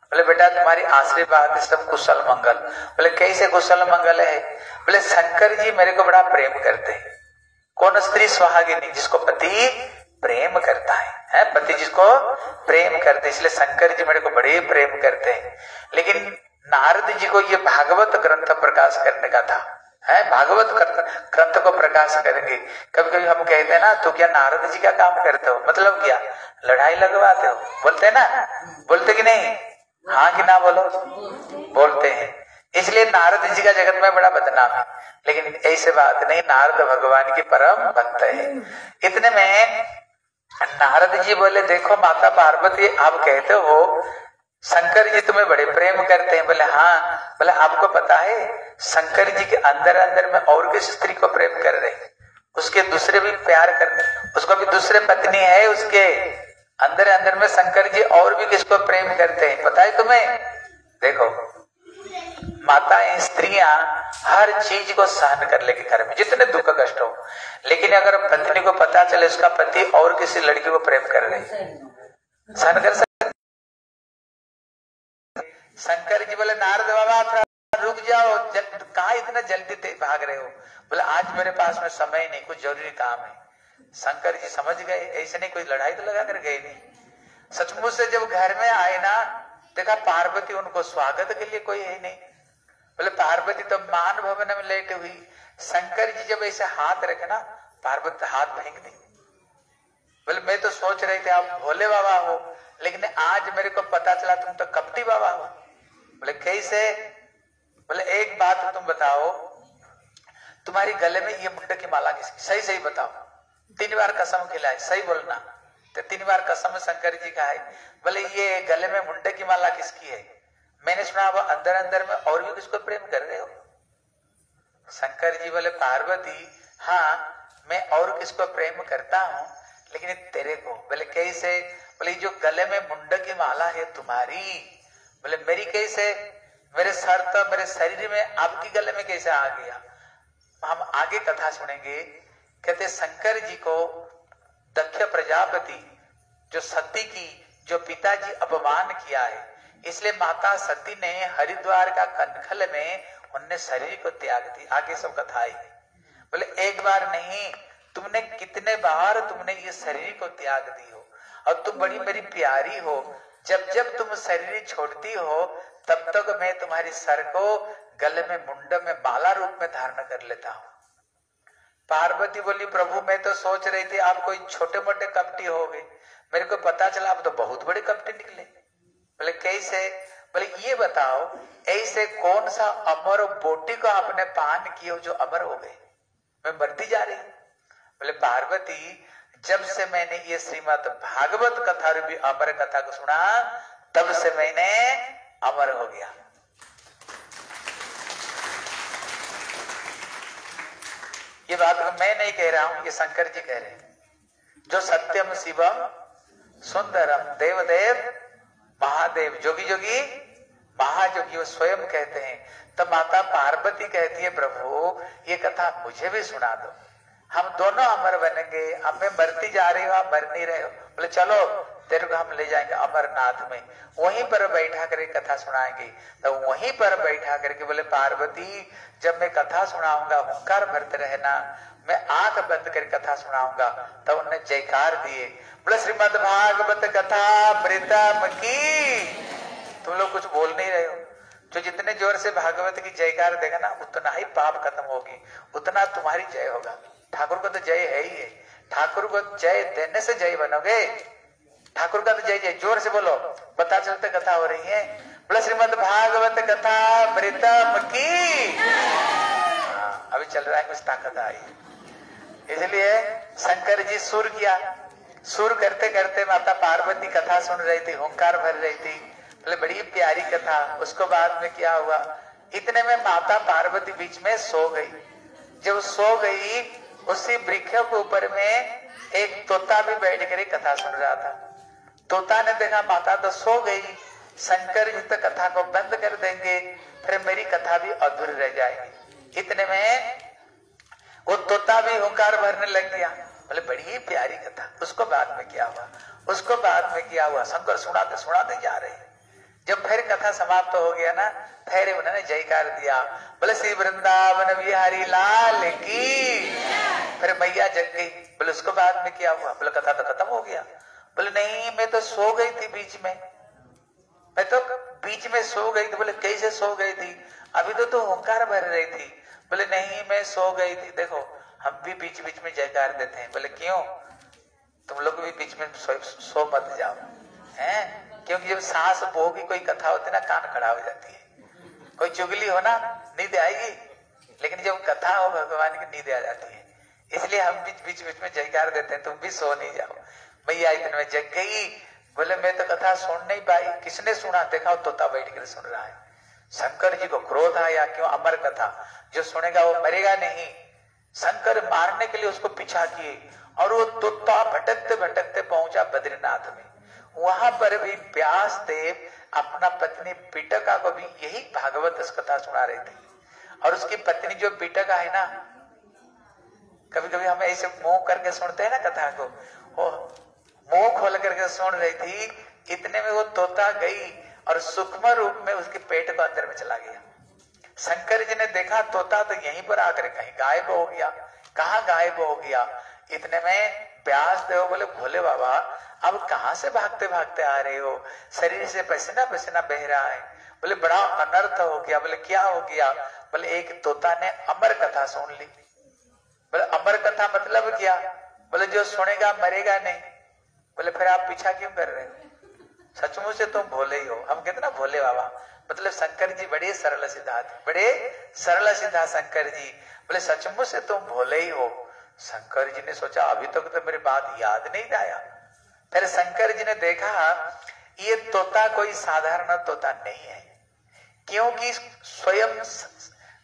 बोले, बेटा, तुम्हारी आशीर्वाद सब कुशल मंगल। बोले, कैसे कुशल मंगल है? बोले, शंकर जी मेरे को बड़ा प्रेम करते हैं। कौन स्त्री सुहागिनी जिसको पति प्रेम करता है? है? पति जिसको प्रेम करते इसलिए शंकर जी मेरे को बड़े प्रेम करते हैं। लेकिन नारद जी को ये भागवत ग्रंथ प्रकाश करने का था। है? भागवत ग्रंथ को प्रकाश करेंगे। कभी कभी हम कहते हैं ना तो क्या नारद जी का काम करते हो? मतलब क्या? लड़ाई लगवाते हो? बोलते हैं ना? बोलते कि नहीं? हाँ कि ना बोलो? बोलते हैं। इसलिए नारद जी का जगत में बड़ा बदनाम है। लेकिन ऐसे बात नहीं, नारद भगवान की परम भक्त है। इतने में नारद जी बोले, देखो माता पार्वती, आप कहते हो, शंकर जी तुम्हें बड़े प्रेम करते हैं। बोले हाँ। बोले, आपको पता है, शंकर जी के अंदर अंदर में और किस स्त्री को प्रेम कर रहे उसके दूसरे भी प्यार कर उसको भी दूसरे पत्नी है उसके। अंदर अंदर में शंकर जी और भी किसको प्रेम करते हैं? पता है तुम्हें? देखो माताएँ, स्त्रियाँ हर चीज़ को सहन कर लेके घर में, जितने दुख कष्ट हो। लेकिन अगर पत्नी को पता चले उसका पति और किसी लड़की को प्रेम कर रहे सहन कर सकते शंकर जी बोले, नारद बाबा, थोड़ा रुक जाओ। कहा इतना जल्दी भाग रहे हो? बोले, आज मेरे पास में समय नहीं, कुछ ज़रूरी काम है। शंकर जी समझ गए, ऐसे नहीं, कोई लड़ाई तो लगा कर गए नहीं। सचमुच से जब घर में आए ना देखा, पार्वती उनको स्वागत के लिए कोई है नहीं। बोले, पार्वती तो मान भवन में लेटे हुई। शंकर जी जब ऐसे हाथ रखे ना, पार्वती हाथ फेंक दी। बोले, मैं तो सोच रहे थे, आप भोले बाबा हो, लेकिन आज मेरे को पता चला तुम तो कपटी बाबा हो। बोले, कैसे? बोले, एक बात तुम बताओ, तुम्हारी गले में ये मुंडे की माला किसकी? सही सही बताओ। तीन बार कसम खिलाए, सही बोलना। तो तीन बार कसम शंकर जी का है। बोले, ये गले में मुंडे की माला किसकी है? मैंने सुना वो अंदर अंदर में और भी किसको प्रेम कर रहे हो? शंकर जी बोले, पार्वती हाँ मैं और किसको प्रेम करता हूँ, लेकिन तेरे को। बोले, कैसे? बोले जो गले में मुंड की माला है तुम्हारी। बोले, मेरी कैसे? मेरे सर तो मेरे शरीर में आपकी गले में कैसे आ गया? हम आगे कथा सुनेंगे। कहते, शंकर जी को दक्ष प्रजापति, जो सती की, जो पिताजी अपमान किया है। इसलिए माता सती ने हरिद्वार का कनखल में उनने शरीर को त्याग दी आगे सब कथा आई। बोले, एक बार नहीं, तुमने कितने बार तुमने ये शरीर को त्याग दी हो। और तुम बड़ी मेरी प्यारी हो। जब जब तुम शरीर छोड़ती हो, तब तक मैं तुम्हारी सर को गले में मुंड में माला रूप में धारण कर लेता हूँ। पार्वती बोली, प्रभु, मैं तो सोच रही थी आप कोई छोटे मोटे कपटी हो गए मेरे को पता चला आप तो बहुत बड़े कपटी निकले। बोले, कैसे? बोले, ये बताओ, ऐसे कौन सा अमर बोटी को आपने पान किया जो अमर हो गए? मैं मरती जा रही बोले, पार्वती, जब से मैंने ये श्रीमद भागवत कथा रूपी अमर कथा को सुना, तब से मैंने अमर हो गया। ये बात मैं नहीं कह रहा हूँ, ये शंकर जी कह रहे हैं। जो सत्यम शिवम सुंदरम देवदेव महादेव जोगी जोगी महाजोगी, वो स्वयं कहते हैं। तब माता पार्वती कहती है, प्रभु, ये कथा मुझे भी सुना दो। हम दोनों अमर बनेंगे, अब मैं मरती जा रही हूँ, आप मर नहीं रहे हो। बोले, चलो तेरे को हम ले जाएँगे अमरनाथ में। वहीं पर बैठा करके कथा सुनाएँगे। तो वहीं पर बैठा करके बोले, पार्वती, जब मैं कथा सुनाऊँगा, हुंकार भरते रहना। मैं आँख बंद कर कथा सुनाऊँगा। तब तो उन्हें जयकार दिए। बोले, श्रीमद भागवत कथा प्रीतम की। तुम लोग कुछ बोल नहीं रहे हो। जो जितने ज़ोर से भागवत की जयकार देगा ना, उतना ही पाप खत्म होगी। उतना तुम्हारी जय होगा। ठाकुर को तो जय है ही है। ठाकुर को जय देने से जय बनोगे। ठाकुर का तो जय जय ज़ोर से बोलो। पता चलते कथा हो रही है। बोले श्रीमद भागवत कथा मृतम की। हाँ, अभी चल रहा है कुछ ताकत आई। इसलिए शंकर जी सुर किया। सुर करते करते माता पार्वती कथा सुन रही थी हुंकार भर रही थी। बोले बड़ी प्यारी कथा। उसको बाद में क्या हुआ? इतने में माता पार्वती बीच में सो गई। जब सो गई उसी वृक्ष के ऊपर में एक तोता भी बैठ कर कथा सुन रहा था। तोता ने देखा, माता तो सो गई। शंकर जी तो कथा को बंद कर देंगे, फिर मेरी कथा भी अधूरी रह जाएगी। इतने में वो तोता भी हुंकार भरने लग गया। बोले, बड़ी प्यारी कथा। उसको बाद में क्या हुआ? उसको बाद में क्या हुआ? शंकर सुनाते सुनाते जा रहे। जब फिर कथा समाप्त तो हो गया ना, फिर उन्होंने जयकार दिया। बोले, श्री वृंदावन बिहारी लाल की। फिर मैया जग गई। बोले, उसको बाद में क्या हुआ? बोले, कथा तो खत्म हो गया। बोले नहीं मैं तो सो गई थी बीच में। मैं तो बीच में सो गई थी। बोले कैसे सो गई थी? अभी तो तू हुंकार भर रही थी। बोले नहीं मैं सो गई थी। देखो हम भी बीच बीच में जयकार देते हैं। बोले क्यों? तुम लोग भी बीच में सो, सो मत जाओ हैं? क्योंकि जब सांस बो की कोई कथा होती ना कान खड़ा हो जाती है। कोई चुगली हो ना नींद आएगी लेकिन जब कथा हो भगवान की नींद आ जाती है। इसलिए हम बीच बीच बीच में जयकार देते हैं तुम भी सो नहीं जाओ। मैया इतने में जग गई। बोले, मैं तो कथा सुन नहीं पाई। किसने सुना? देखा तोता बैठ कर सुन रहा है। शंकर जी को क्रोध आया, क्यों? अमर कथा। जो सुनेगा, वो मरेगा नहीं। शंकर मारने के लिए उसको पीछा किए और वो तोता भटकते भटकते पहुँचा बद्रीनाथ में। वहाँ पर भी व्यास देव अपना पत्नी पिटका को भी यही भागवत कथा सुना रही थी। और उसकी पत्नी जो पिटका है ना कभी कभी हम ऐसे मुँह करके सुनते हैं ना कथा को, वो मुँह खोल करके सुन रही थी इतने में वो तोता गई और सूक्ष्म रूप में उसके पेट को अंदर में चला गया। शंकर जी ने देखा, तोता तो यहीं पर आकर कहीं गायब हो गया। कहा गायब हो गया? इतने में प्यास देव बोले, भोले बाबा, अब कहा से भागते भागते आ रहे हो? शरीर से पसीना पसीना बह रहा है। बोले, बड़ा अनर्थ हो गया। बोले, क्या हो गया? बोले, एक तोता ने अमर कथा सुन ली। बोले, अमर कथा मतलब क्या? बोले, जो सुनेगा मरेगा नहीं। बोले, फिर आप पीछा क्यों कर रहे हो? सचमुच से तुम भोले ही हो। हम कहते ना भोले बाबा। मतलब शंकर जी बड़े सरल सिद्धार्थ बड़े सरल सिद्धार्थ शंकर जी। बोले, सचमुच से तुम भोले ही हो। शंकर जी ने सोचा, अभी तक तो मेरी बात याद नहीं आया। फिर शंकर जी ने देखा, ये तोता कोई साधारण तोता नहीं है। क्योंकि स्वयं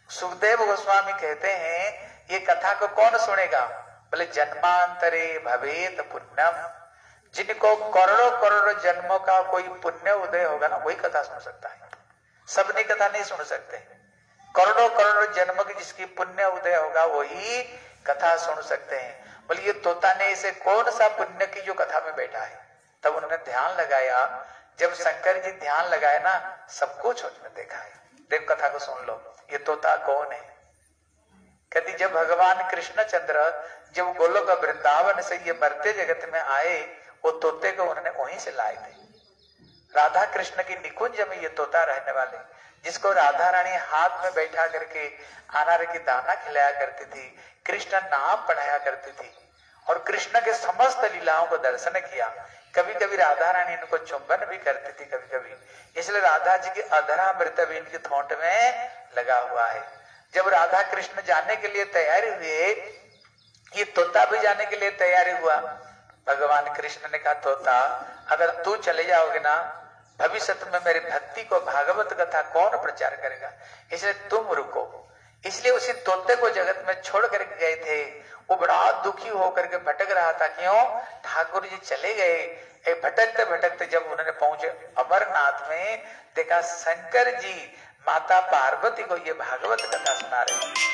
सुखदेव गोस्वामी कहते हैं, ये कथा को कौन सुनेगा? बोले, जन्मांतरे भवेत पुण्यम। जिनको करोड़ों करोड़ों जन्मों का कोई पुण्य उदय होगा ना, वही कथा सुन सकता है। सबने कथा नहीं सुन सकते। करोड़ों करोड़ों जन्म की जिसकी पुण्य उदय होगा, वही कथा सुन सकते हैं। बोले, ये तोता ने इसे कौन सा पुण्य की जो कथा में बैठा है? तब उन्होंने ध्यान लगाया। जब शंकर जी ध्यान लगाए ना, सब कुछ उसने देखा है। देव कथा को सुन लो। ये तोता कौन है? कहती, जब भगवान कृष्ण चंद्र जब गोलोक वृंदावन से ये मरते जगत में आए वो तोते को उन्होंने वहीं से लाए थे। राधा कृष्ण की निकुंज में ये तोता रहने वाले, जिसको राधा रानी हाथ में बैठा करके अनार की दाना खिलाया करती थी, कृष्ण नाम पढ़ाया करती थी, और कृष्ण के समस्त लीलाओं को दर्शन किया। कभी कभी राधा रानी इनको चुंबन भी करती थी कभी कभी इसलिए राधा जी की अधरा मृत भी इनकी थोट में लगा हुआ है। जब राधा कृष्ण जाने के लिए तैयारी हुए, ये तोता भी जाने के लिए तैयारी हुआ भगवान कृष्ण ने कहा, तोता, अगर तू चले जाओगे ना, भविष्य में मेरी भक्ति को भागवत कथा कौन प्रचार करेगा? इसलिए तुम रुको। इसलिए उसी तोते को जगत में छोड़ करके गए थे। वो बड़ा दुखी होकर के भटक रहा था। क्यों? ठाकुर जी चले गए। भटकते भटकते जब उन्होंने पहुँचे, अमरनाथ में देखा, शंकर जी माता पार्वती को ये भागवत कथा सुना रहे।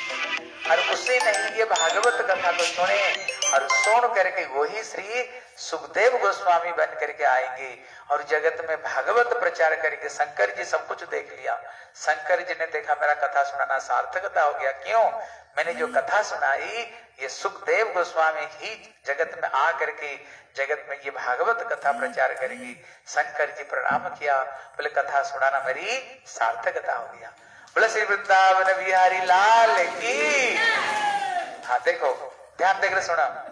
और उसी नहीं, ये भागवत कथा को सुने और सुन करके वही श्री सुखदेव गोस्वामी बन करके आएँगे और जगत में भागवत प्रचार करके शंकर जी सब कुछ देख लिया। शंकर जी ने देखा, मेरा कथा सुनाना सार्थकता हो गया। क्यों? मैंने जो कथा सुनाई, ये सुखदेव गोस्वामी ही जगत में आ करके जगत में ये भागवत कथा प्रचार करेंगे। शंकर जी प्रणाम किया। बोले, कथा सुनाना मेरी सार्थकता हो गया। बोले, श्री वृंदावन बिहारी लाल की। हाँ देखो, ध्यान देकर सुना।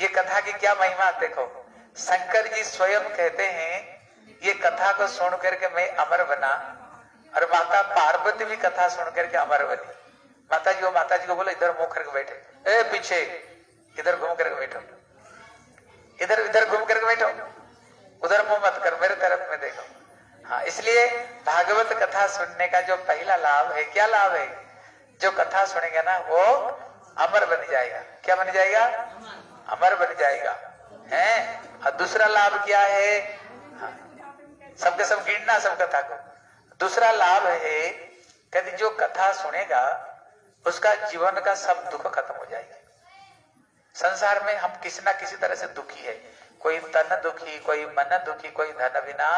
ये कथा की क्या महिमा, देखो। शंकर जी स्वयं कहते हैं, ये कथा को सुन करके मैं अमर बना। और माता पार्वती भी कथा सुन करके अमर बनी। माता जी वो माता जी को बोले, इधर मुँह करके बैठे। ए, पीछे, इधर घूम करके बैठो। इधर इधर घूम करके बैठो। उधर मुँह मत कर मेरे तरफ़ में देखो। हाँ इसलिए भागवत कथा सुनने का जो पहला लाभ है क्या लाभ है? जो कथा सुनेगा ना वो अमर बन जाएगा। क्या बन जाएगा? अमर बन जाएगा। है? और दूसरा लाभ क्या है? हाँ, सबके सब गिनना सब कथा को। दूसरा लाभ है कभी जो कथा सुनेगा उसका जीवन का सब दुख खत्म हो जाएगा। संसार में हम किसी ना किसी तरह से दुखी है। कोई तन दुखी, कोई मन दुखी, कोई धन बिना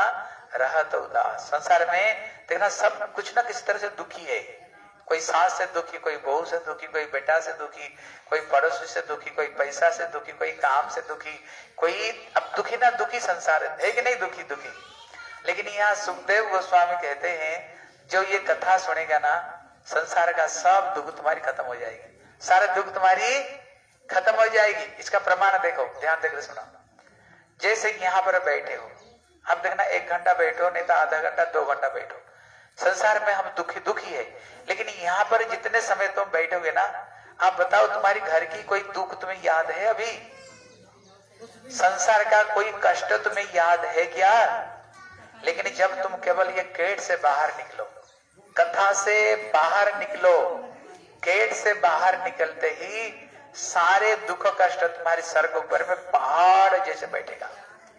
रहत उदास संसार में देखना सब कुछ ना किसी तरह से दुखी है। कोई सास से दुखी, कोई बहू से दुखी, कोई बेटा से दुखी, कोई पड़ोसी से दुखी, कोई पैसा से दुखी, कोई काम से दुखी, कोई अब दुखी ना दुखी संसार है कि नहीं दुखी दुखी? लेकिन यहाँ सुखदेव गोस्वामी कहते हैं, जो ये कथा सुनेगा ना, संसार का सब दुख तुम्हारी खत्म हो जाएगी। सारे दुख तुम्हारी खत्म हो जाएगी। इसका प्रमाण देखो, ध्यान देकर सुनो। जैसे यहाँ पर बैठे हो आप देखना एक घंटा बैठो, नहीं तो आधा घंटा, दो घंटा बैठो। संसार में हम दुखी दुखी है, लेकिन यहाँ पर जितने समय तुम बैठोगे ना, आप बताओ तुम्हारी घर की कोई दुख तुम्हें याद है अभी? संसार का कोई कष्ट तुम्हें याद है क्या? लेकिन जब तुम केवल ये गेट से बाहर निकलो, कथा से बाहर निकलो, गेट से बाहर निकलते ही सारे दुख कष्ट तुम्हारे सर के ऊपर में पहाड़ जैसे बैठेगा।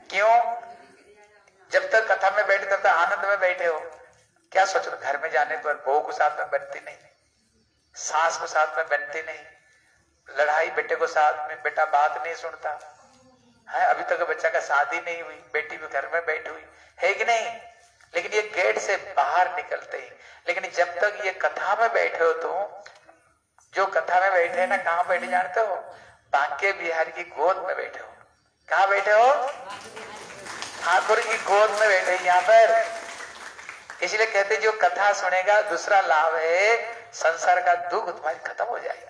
क्यों? जब तक कथा में बैठे तब तक आनंद में बैठे हो। क्या सोचो, घर में जाने पर बहू को साथ में बनती नहीं। सास को साथ में बनती नहीं। लड़ाई बेटे को साथ में बेटा बात नहीं सुनता। है, अभी तक बच्चा का शादी नहीं हुई, बेटी भी घर में बैठी हुई। है कि नहीं? लेकिन ये गेट से बाहर निकलते ही। लेकिन जब तक ये कथा में बैठे हो तुम जो कथा में बैठे हैं ना, कहा बैठे जानते हो? बांके बिहारी की गोद में बैठे हो। कहा बैठे हो? ठाकुर की गोद में बैठे यहाँ पर। इसलिए कहते जो कथा सुनेगा, दूसरा लाभ है, संसार का दुख तुम्हारी खत्म हो जाएगी।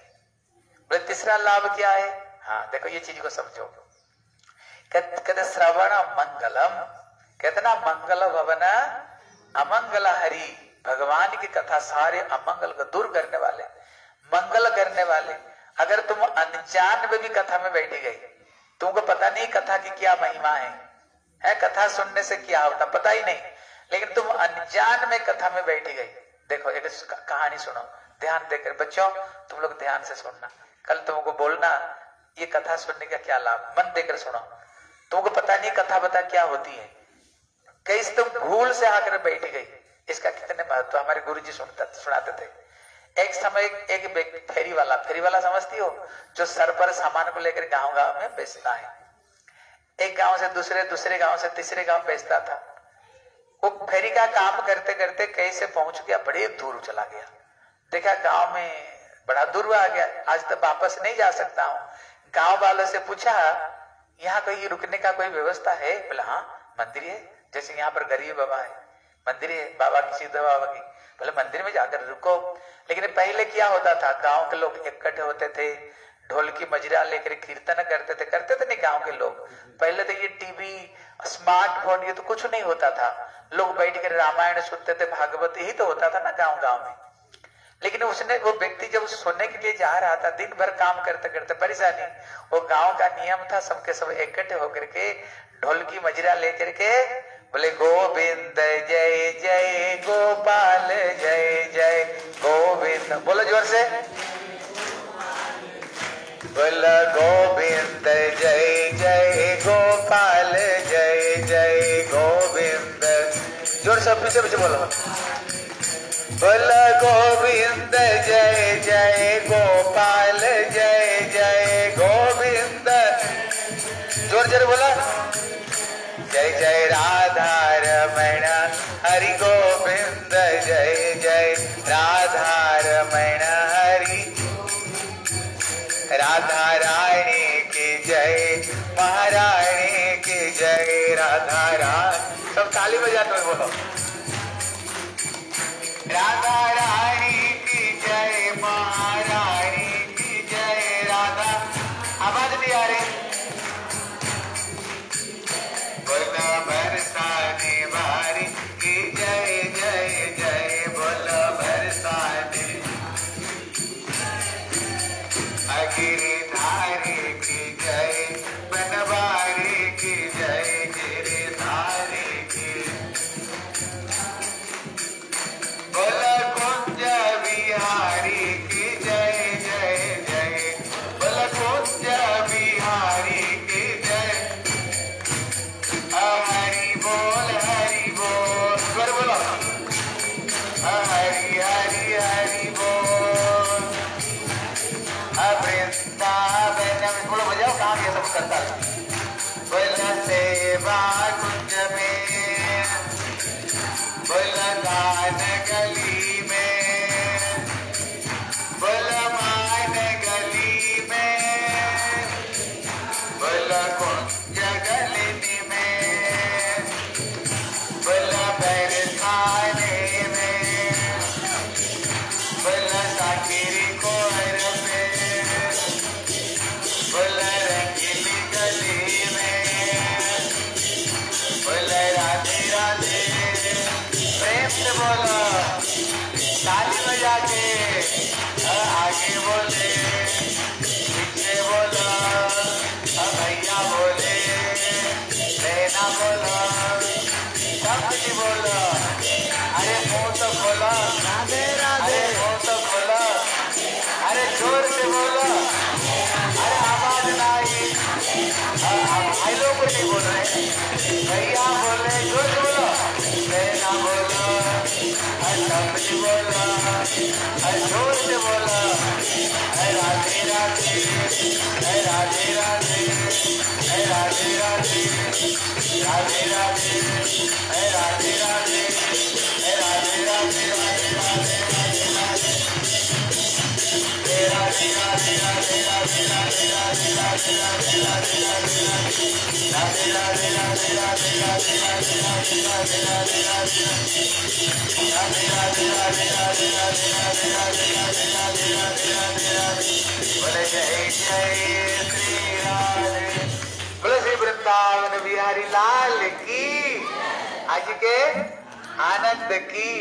बोले, तीसरा लाभ क्या है? हाँ देखो, ये चीज़ को समझो। कहते श्रवण मंगलम। कहते ना, मंगल भवन, अमंगल हरि। भगवान की कथा सारे अमंगल को दूर करने वाले मंगल करने वाले। अगर तुम अनजान में भी कथा में बैठी गई, तुमको पता नहीं कथा की क्या महिमा है। है, कथा सुनने से क्या होता पता ही नहीं। लेकिन तुम अनजान में कथा में बैठी गई। देखो, एक कहानी सुनो। ध्यान देकर, बच्चों, तुम लोग ध्यान से सुनना। कल तुमको बोलना, ये कथा सुनने का क्या लाभ? मन देकर सुनो। तुमको पता नहीं कथा बता क्या होती है। कैसे तुम भूल से आकर बैठ गई। इसका कितने महत्व? हमारे गुरु जी सुनता सुनाते थे। एक समय एक फेरी वाला फेरी वाला समझती हो, जो सर पर सामान को लेकर गाँव गाँव में बेचता है। एक गाँव से दूसरे दूसरे गाँव से तीसरे गाँव बेचता था। वो फेरी का काम करते करते कैसे पहुँच गया, बड़े दूर चला गया। देखा गाँव में बड़ा दूर आ गया, आज तक वापस नहीं जा सकता हूँ। गाँव वालों से पूछा, यहाँ कहीं रुकने का कोई व्यवस्था है? बोला हाँ मंदिर है, जैसे यहाँ पर गरीब बाबा है। मंदिर है, बाबा की सीधा बाबा की। बोले, मंदिर में जाकर रुको। लेकिन पहले क्या होता था? गाँव के लोग इकट्ठे होते थे, ढोल की मजरा लेकर कीर्तन करते थे करते थे नहीं गाँव के लोग? पहले तो ये टीवी स्मार्टफ़ोन ये तो कुछ नहीं होता था। लोग बैठ कर रामायण सुनते थे, भागवत, यही तो होता था ना गाँव गाँव में। लेकिन उसने, वो व्यक्ति जब सोने के लिए जा रहा था, दिन भर काम करते करते, परेशानी, वो गाँव का नियम था, सबके सब इकट्ठे होकर के ढोल की मजरा लेकर के बोले, गोविंद, जय जय, गोपाल, जय जय, गोविंद। बोलो ज़ोर से। बोलो, गोविंद, जय जय, गोपाल, जय जय, गोविंद। ज़ोर से, पीछे पीछे बोलो। बोलो, गोविंद, जय जय, गोपाल, जय जय, गोविंद। ज़ोर ज़ोर बोला। जय जय राधा रमण, हरि गोविंद, जय जय राधा रमण, हरि। राधा रानी की जय, महारानी की जय, राधा रानी सब ताली बजाते हुए बोलो। राधा रानी की जय, महारानी भाई लोग को नहीं बोल रहे भैया बोले ज़ोर से बोलो लेना बोलो अरे सब कुछ बोलो ज़ोर से बोलो राधे राधे राधे राधे राधे राधे राधे राधे राधे राधे वृंदावन बिहारी लाल की, आज के आनंद की,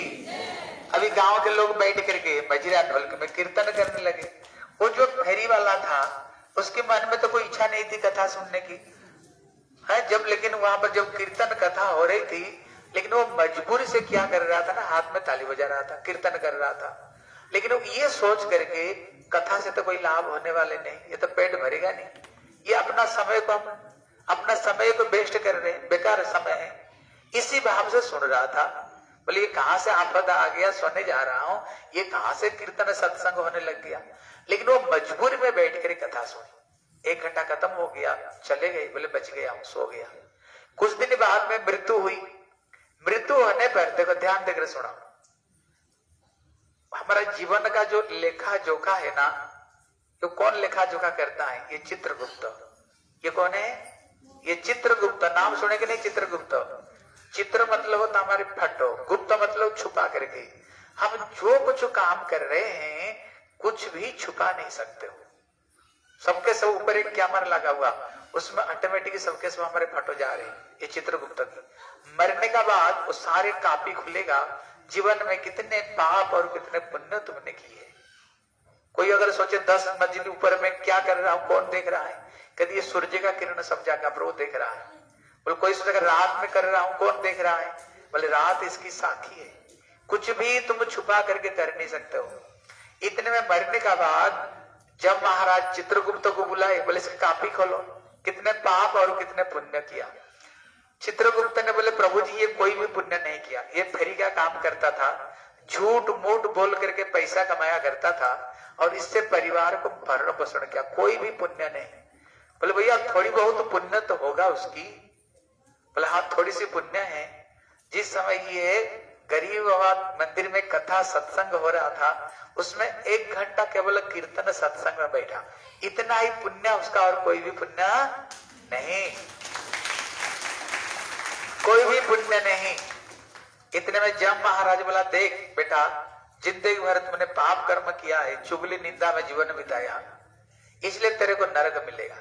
अभी गाँव के लोग बैठ करके बजरा ढोलक में कीर्तन करने लगे। वो जो फेरी वाला था, उसके मन में तो कोई इच्छा नहीं थी कथा सुनने की। है, जब लेकिन वहाँ पर जब कीर्तन कथा हो रही थी, लेकिन वो मजबूरी से क्या कर रहा था ना, हाथ में ताली बजा रहा था, कीर्तन कर रहा था। लेकिन वो ये सोच करके कथा से तो कोई लाभ होने वाले नहीं, ये तो पेट भरेगा नहीं। ये अपना समय को हम अपना समय को वेस्ट कर रहे हैं, बेकार समय है। इसी भाव से सुन रहा था। बोले, ये कहाँ से आपदा आ गया? सोने जा रहा हूँ। ये कहाँ से कीर्तन सत्संग होने लग गया? लेकिन वो मजबूरी में बैठ कर कथा सुनी। एक घंटा खत्म हो गया, चले गए, बोले, बच गया हूँ सो गया। कुछ दिन बाद में मृत्यु हुई। मृत्यु होने पर देखो, ध्यान देकर सुना हमारा जीवन का जो लेखा जोखा है ना तो कौन लेखा जोखा करता है? ये चित्रगुप्त। ये कौन है? ये चित्रगुप्त। नाम सुने के नहीं चित्रगुप्त? चित्र मतलब होता हमारे फटो। गुप्त मतलब छुपा करके। हम जो कुछ काम कर रहे हैं कुछ भी छुपा नहीं सकते हो। सबके सब ऊपर एक कैमरा लगा हुआ। उसमें ऑटोमेटिक सबके सब हमारे फ़ोटो जा रहे हैं। ये चित्रगुप्त की। मरने का बाद वो सारे कापी खुलेगा। जीवन में कितने पाप और कितने पुण्य तुमने किए। कोई अगर सोचे दस मंजिल ऊपर में क्या कर रहा हूँ, कौन देख रहा है? कभी ये सूर्य का किरण सब जाकर पर देख रहा है। बोले, कोई सोचेगा रात में कर रहा हूँ, कौन देख रहा है? बोले, रात इसकी साखी है। कुछ भी तुम छुपा करके कर नहीं सकते हो। इतने में मरने का बाद जब महाराज चित्रगुप्त को बुलाए, बोले, इसकी कापी खोलो। कितने पाप और कितने पुण्य किया। चित्रगुप्त ने बोले, प्रभु जी, ये कोई भी पुण्य नहीं किया। ये फेरी का काम करता था? झूठ मूठ बोल करके पैसा कमाया करता था और इससे परिवार को भरण पोषण किया। कोई भी पुण्य नहीं। बोले, भैया, थोड़ी बहुत पुण्य तो होगा उसकी। बोले हाँ थोड़ी सी पुण्य है। जिस समय ये गरीब बाबा मंदिर में कथा सत्संग हो रहा था, उसमें एक घंटा केवल कीर्तन सत्संग में बैठा। इतना ही पुण्य उसका और कोई भी पुण्य नहीं। कोई भी पुण्य नहीं। इतने में जब महाराज बोला, देख बेटा ज़िंदगी भर तुमने पाप कर्म किया है, चुगली निंदा में जीवन बिताया, इसलिए तेरे को नरक मिलेगा।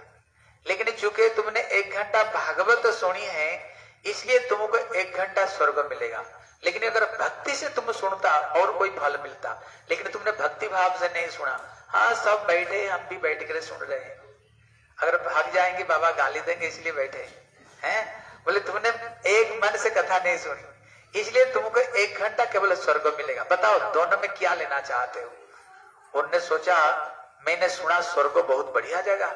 लेकिन चूँकि तुमने एक घंटा भागवत सुनी है इसलिए तुमको एक घंटा स्वर्ग मिलेगा। लेकिन अगर भक्ति से तुम सुनता और कोई फल मिलता, लेकिन तुमने भक्ति भाव से नहीं सुना हाँ सब बैठे, हम भी बैठ कर सुन रहे हैं। अगर भाग जाएँगे, बाबा गाली देंगे, इसलिए बैठे हैं? बोले, तुमने एक मन से कथा नहीं सुनी। इसलिए तुमको एक घंटा केवल स्वर्ग मिलेगा। बताओ, दोनों में क्या लेना चाहते हो? उनने सोचा, मैंने सुना, स्वर्ग बहुत बढ़िया जगह।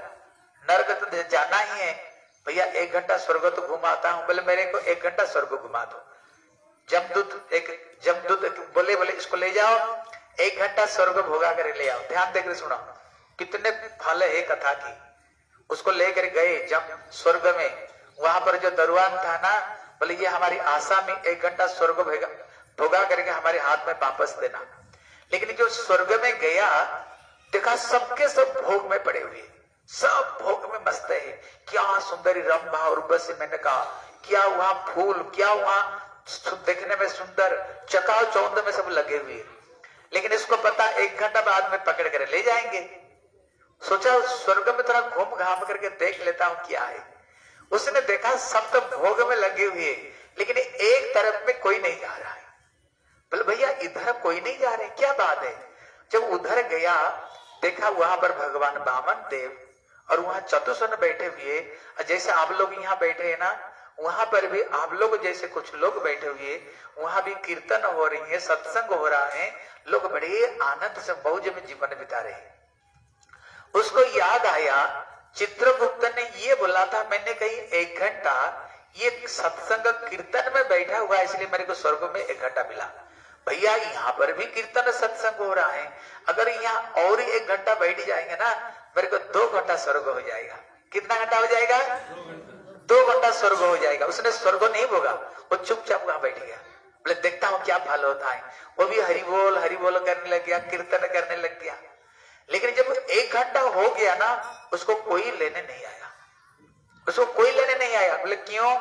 नर्क तो जाना ही है। भैया, एक घंटा स्वर्ग तो घुमाता हूँ, बोले, मेरे को एक घंटा स्वर्ग घुमा दो। जमदूत एक जमदूत बोले बोले, इसको ले जाओ, एक घंटा स्वर्ग भोगा कर ले आओ। ध्यान देकर सुनो कितने फल है कथा की। उसको लेकर गए जब स्वर्ग में। वहाँ पर जो दरवान था ना, बोले, ये हमारी आशा में एक घंटा स्वर्ग भोगा करके हमारे हाथ में वापस देना। लेकिन जो स्वर्ग में गया, देखा, सबके सब भोग में पड़े हुए। सब भोग में मस्त है। क्या सुंदरी रंभा और बस मैंने कहा, क्या वहाँ फूल, क्या वहाँ देखने में सुंदर चकाव चौंद में सब लगे हुए। लेकिन इसको पता एक घंटा बाद में पकड़ कर ले जाएँगे। सोचा स्वर्ग में थोड़ा घूम घाम करके देख लेता हूँ क्या है। उसने देखा सब तो भोग में लगे हुए लेकिन एक तरफ़ में कोई नहीं जा रहा है। बोले, भैया, इधर कोई नहीं जा रहे क्या बात है? जब उधर गया, देखा वहाँ पर भगवान बामन देव और वहाँ चतुसन बैठे हुए, जैसे आप लोग यहाँ बैठे हैं ना, वहाँ पर भी आप लोग जैसे कुछ लोग बैठे हुए, वहाँ भी कीर्तन हो रही है, सत्संग हो रहा है, लोग बड़े आनंद से मौज में जीवन बिता रहे उसको याद आया, चित्रगुप्त ने ये बोला था, मैंने कही एक घंटा ये सत्संग कीर्तन में बैठा हुआ, इसलिए मेरे को स्वर्ग में एक घंटा मिला। भैया, यहाँ पर भी कीर्तन सत्संग हो रहा है। अगर यहाँ और एक घंटा बैठ जाएँगे ना मेरे को दो घंटा स्वर्ग हो जाएगा। कितना घंटा हो जाएगा? दो घंटा स्वर्ग हो जाएगा। उसने स्वर्ग नहीं भोगा, वो चुपचाप वहाँ बैठ गया। बोले, देखता हूँ क्या फल होता है। वो भी हरि बोल हरि बोल करने लग गया, कीर्तन करने लग गया। लेकिन जब एक घंटा हो गया ना, उसको कोई लेने नहीं आया। उसको कोई लेने नहीं आया। बोले, क्यों?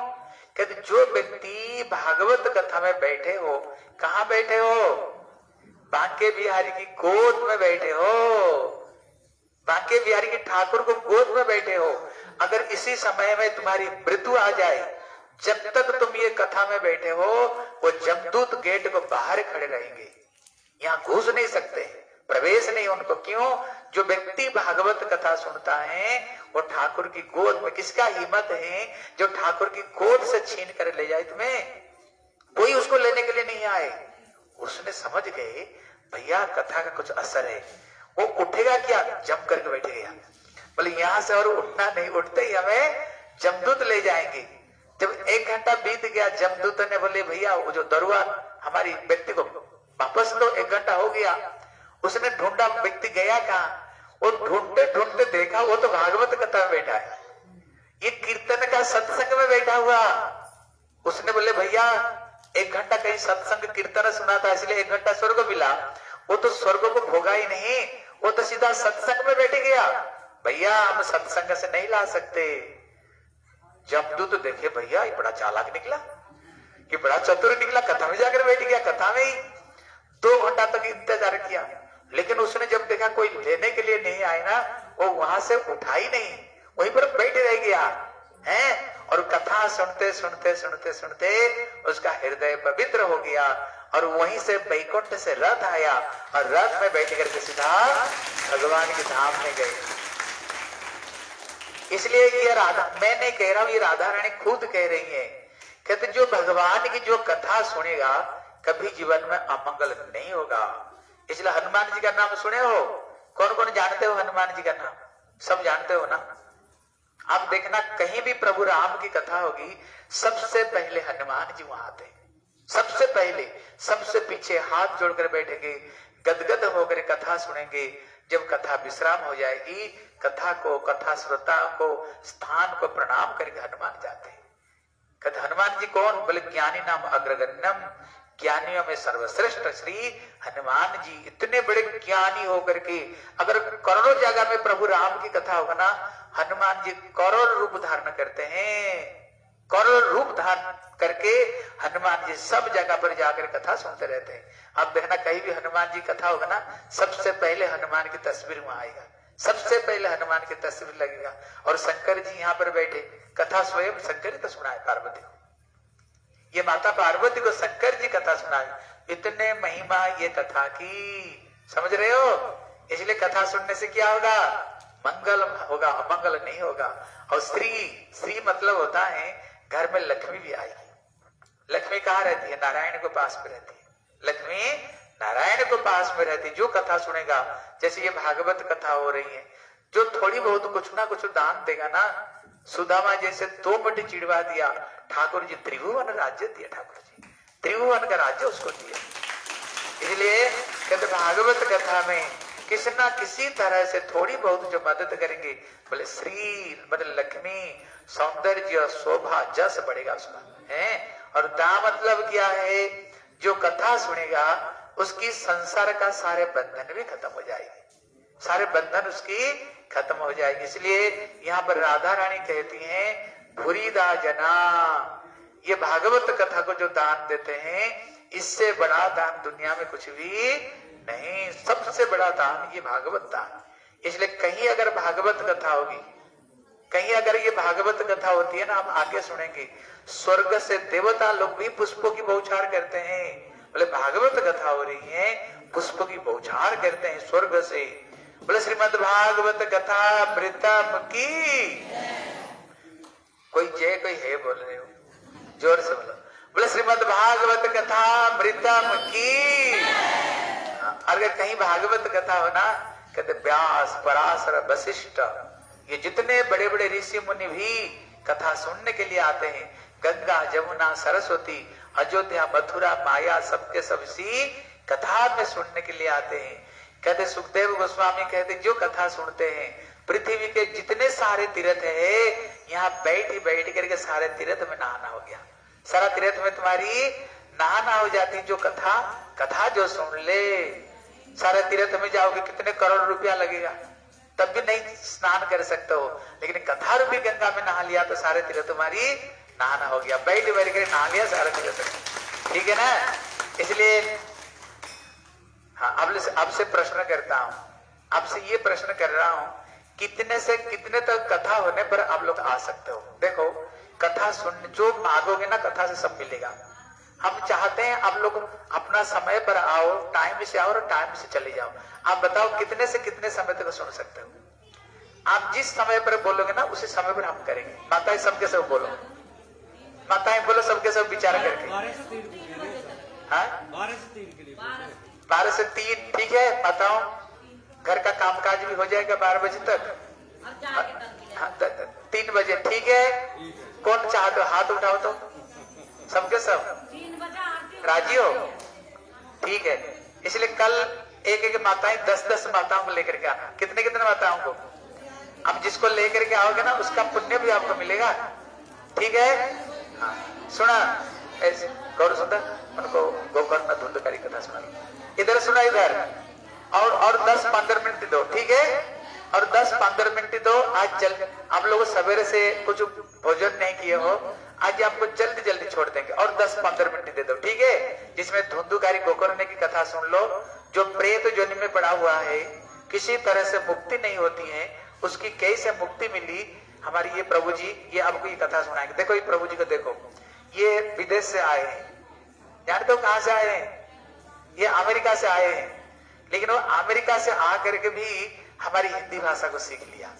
कहते, जो व्यक्ति भागवत कथा में बैठे हो, कहा बैठे हो? बांके बिहारी की गोद में बैठे हो। बांके बिहारी की ठाकुर को गोद में बैठे हो। अगर इसी समय में तुम्हारी मृत्यु आ जाए, जब तक तुम ये कथा में बैठे हो, वो जमदूत गेट को बाहर खड़े रहेंगे। यहाँ घुस नहीं सकते, प्रवेश नहीं उनको। क्यों? जो व्यक्ति भागवत कथा सुनता है, वो ठाकुर की गोद में किसका हिम्मत है, जो ठाकुर की गोद से छीन कर ले जाए तुम्हें? कोई उसको लेने के लिए नहीं आए। उसने समझ गए, भैया, कथा का कुछ असर है। वो उठेगा क्या? जम करके बैठ गया बोले, यहाँ से और उठना नहीं, उठते ही हमें जमदूत ले जाएँगे। जब एक घंटा बीत गया, जमदूत ने बोले, भैया, वो जो दरुआ हमारी व्यक्ति को वापस तो एक घंटा हो गया, उसने ढूंढा व्यक्ति गया कहा? वो ढूंढते ढूंढते देखा, वो तो भागवत कथा में बैठा है। ये कीर्तन का सत्संग में बैठा हुआ। उसने बोले, भैया, एक घंटा कहीं सत्संग कीर्तन सुना था, इसलिए एक घंटा स्वर्ग मिला। वो तो स्वर्ग को भोगा ही नहीं, वो तो सीधा सत्संग में बैठ गया। भैया, हम सत्संग से नहीं ला सकते। जमदूत तो देखे, भैया, ये बड़ा चालाक निकला। कि बड़ा चतुर निकला, कथा में जाकर बैठ गया, कथा में ही। दो घंटा तक इंतज़ार किया। लेकिन उसने जब देखा कोई लेने के लिए नहीं आए ना, वो वहाँ से उठा ही नहीं, वहीं पर बैठ रह गया। है? और कथा सुनते सुनते सुनते सुनते उसका हृदय पवित्र हो गया। और वहीं से बैकुंठ से रथ आया और रथ में बैठ करके सीधा भगवान के धाम में गए। इसलिए ये राधा मैं नहीं कह रहा हूँ, ये राधा रानी खुद कह रही है कहते जो भगवान की जो कथा सुनेगा, कभी जीवन में अमंगल नहीं होगा। इसलिए हनुमान जी का नाम सुने हो? कौन कौन जानते हो हनुमान जी का नाम? सब जानते हो ना? आप देखना, कहीं भी प्रभु राम की कथा होगी, सबसे पहले हनुमान जी वहाँ आते हैं। सबसे पहले, सबसे पीछे हाथ जोड़कर बैठेंगे, गदगद होकर कथा सुनेंगे। जब कथा विश्राम हो जाएगी, कथा को, कथा श्रोता को, स्थान को प्रणाम करके हनुमान जाते हैं। हनुमान जी कौन? बोले, ज्ञानी नाम अग्रगण्यम। ज्ञानियों में सर्वश्रेष्ठ श्री हनुमान जी। इतने बड़े ज्ञानी होकर के, अगर करोड़ों जगह में प्रभु राम की कथा होगा ना, हनुमान जी करोड़ रूप धारण करते हैं। करोड़ रूप धारण करके हनुमान जी सब जगह पर जाकर कथा सुनते रहते हैं। अब देखना कहीं भी हनुमान जी कथा होगा ना, सबसे पहले हनुमान की तस्वीर वहाँ आएगा। सबसे पहले हनुमान की तस्वीर लगेगा। और शंकर जी यहाँ पर बैठे, कथा स्वयं शंकर जी तो सुना है पार्वती को। ये माता पार्वती को शंकर जी कथा सुनाई इतने महिमा ये कथा की। समझ रहे हो? इसलिए कथा सुनने से क्या होगा? मंगल होगा, अमंगल नहीं होगा। और स्त्री स्त्री मतलब होता है घर में लक्ष्मी भी आएगी लक्ष्मी कहाँ रहती है? नारायण के पास में रहती है। लक्ष्मी नारायण के पास में रहती जो कथा सुनेगा, जैसे ये भागवत कथा हो रही है, जो थोड़ी बहुत कुछ ना कुछ दान देगा ना, सुदामा जैसे दो मटी चिड़वा दिया, ठाकुर जी त्रिभुवन राज्य दिया ठाकुर जी। त्रिभुवन का राज्य उसको दिया। इसलिए कहते भागवत कथा में किसी ना किसी तरह से थोड़ी बहुत जो मदद करेंगे, बोले श्री मतलब लक्ष्मी सौंदर्य, शोभा, जस बढ़ेगा उसका, है? और दा मतलब क्या है? जो कथा सुनेगा, उसकी संसार का सारे बंधन भी खत्म हो जाएगी। सारे बंधन उसकी खत्म हो जाएगी। इसलिए यहाँ पर राधा रानी कहती हैं भूरीदा जना। ये भागवत कथा को जो दान देते हैं, इससे बड़ा दान दुनिया में कुछ भी नहीं। सबसे बड़ा दान ये भागवत दान। इसलिए कहीं अगर भागवत कथा होगी कहीं अगर ये भागवत कथा होती है ना हम आगे सुनेंगे, स्वर्ग से देवता लोग भी पुष्पों की बौछार करते हैं। बोले, भागवत कथा हो रही है, पुष्प की बौछार करते हैं स्वर्ग से। बोले, श्रीमद भागवत कथा मृतम की। कोई जय कोई है बोल रहे हो। ज़ोर से बोलो। बोले, श्रीमद भागवत कथा मृतम की। अगर कहीं भागवत कथा हो ना, कहते, व्यास, पराशर, वशिष्ठ। ये जितने बड़े बड़े ऋषि मुनि भी कथा सुनने के लिए आते हैं, गंगा जमुना सरस्वती, अयोध्या, मथुरा, माया, सबके सब सी कथा में सुनने के लिए आते हैं। कहते, सुखदेव गोस्वामी कहते, जो कथा सुनते हैं, पृथ्वी के जितने सारे तीर्थ है, यहाँ बैठ ही बैठ करके सारे तीर्थ में नहाना हो गया। सारा तीर्थ में तुम्हारी नहाना हो जाती, जो कथा कथा जो सुन ले। सारे तीर्थ में जाओगे, कितने करोड़ रुपया लगेगा? तब भी नहीं स्नान कर सकते हो। लेकिन कथा रूपी गंगा में नहा लिया तो सारे तीर्थ तुम्हारी नहाना हो गया। बैठ बैठ कर नहा लिया सारे तीर्थ ठीक है ना? इसलिए हाँ अब अब से प्रश्न करता हूँ। आपसे ये प्रश्न कर रहा हूँ, कितने से कितने तक कथा होने पर आप लोग आ सकते हो? देखो, कथा सुन, जो मांगोगे ना, कथा से सब मिलेगा। हम चाहते हैं आप लोग अपना समय पर आओ टाइम से आओ और टाइम से चले जाओ। आप बताओ कितने से कितने समय तक सुन सकते हो? आप जिस समय पर बोलोगे ना उसी समय पर हम करेंगे। माताएँ सबके सब बोलो। माताएँ बोलो सबके सब विचार करके। बारह से तीन के लिए हाँ? बारह से तीन के लिए बारह से तीन ठीक है? बताओ। घर का कामकाज भी हो जाएगा बारह बजे तक। हाँ, तीन बजे ठीक है। कौन चाहते हो? हाथ उठाओ तो। सबके सब। राज़ी हो ठीक है। इसलिए कल एक एक माताएँ दस दस माताओं को लेकर के आना। कितने कितने माताओं को? अब जिसको लेकर के आओगे ना उसका पुण्य भी आपको मिलेगा। ठीक है? हाँ, सुना ऐसे गौर सुंदर उनको गोकर्ण धुंधकारी कथा सुना इधर सुना इधर। और और दस पंद्रह मिनट दो ठीक है? और दस पंद्रह मिनट दो आज चल। आप लोग सवेरे से कुछ भोजन नहीं किए हो। आज आपको जल्दी जल्दी छोड़ देंगे और दस पंद्रह मिनट दे दो, ठीक है? जिसमें धुंधुकारी गोकर्ण की कथा सुन लो, जो प्रेत जोनि में पड़ा हुआ है, किसी तरह से मुक्ति नहीं होती है, उसकी कैसे मुक्ति मिली? हमारी ये प्रभु जी, ये आपको ये कथा सुनाएँगे। देखो, ये प्रभु जी को देखो। ये विदेश से आए हैं। जानते हो कहाँ से आए हैं? ये अमेरिका से आए हैं। लेकिन वो अमेरिका से आ करके भी हमारी हिंदी भाषा को सीख लिया।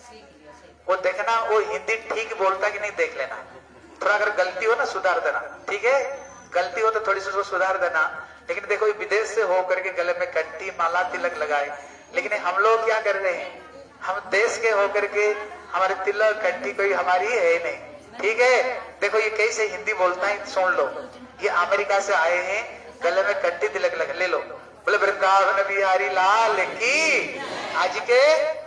वो देखना, वो हिंदी ठीक बोलता कि नहीं, देख लेना। थोड़ा अगर गलती हो ना, सुधार देना। ठीक है? गलती हो तो थोड़ी सी उसको सुधार देना। लेकिन देखो, ये विदेश से हो करके गले में कंटी, माला, तिलक लगाए। लेकिन हम लोग क्या कर रहे हैं? हम देश के होकर के हमारे तिलक, कंटी कोई हमारी है नहीं। ठीक है? देखो, ये कैसे हिंदी बोलता है, सुन लो। ये अमेरिका से आए हैं, गले में कंटी, तिलक लग ले लो। बोले, वृंदावन बिहारी लाल की। आज के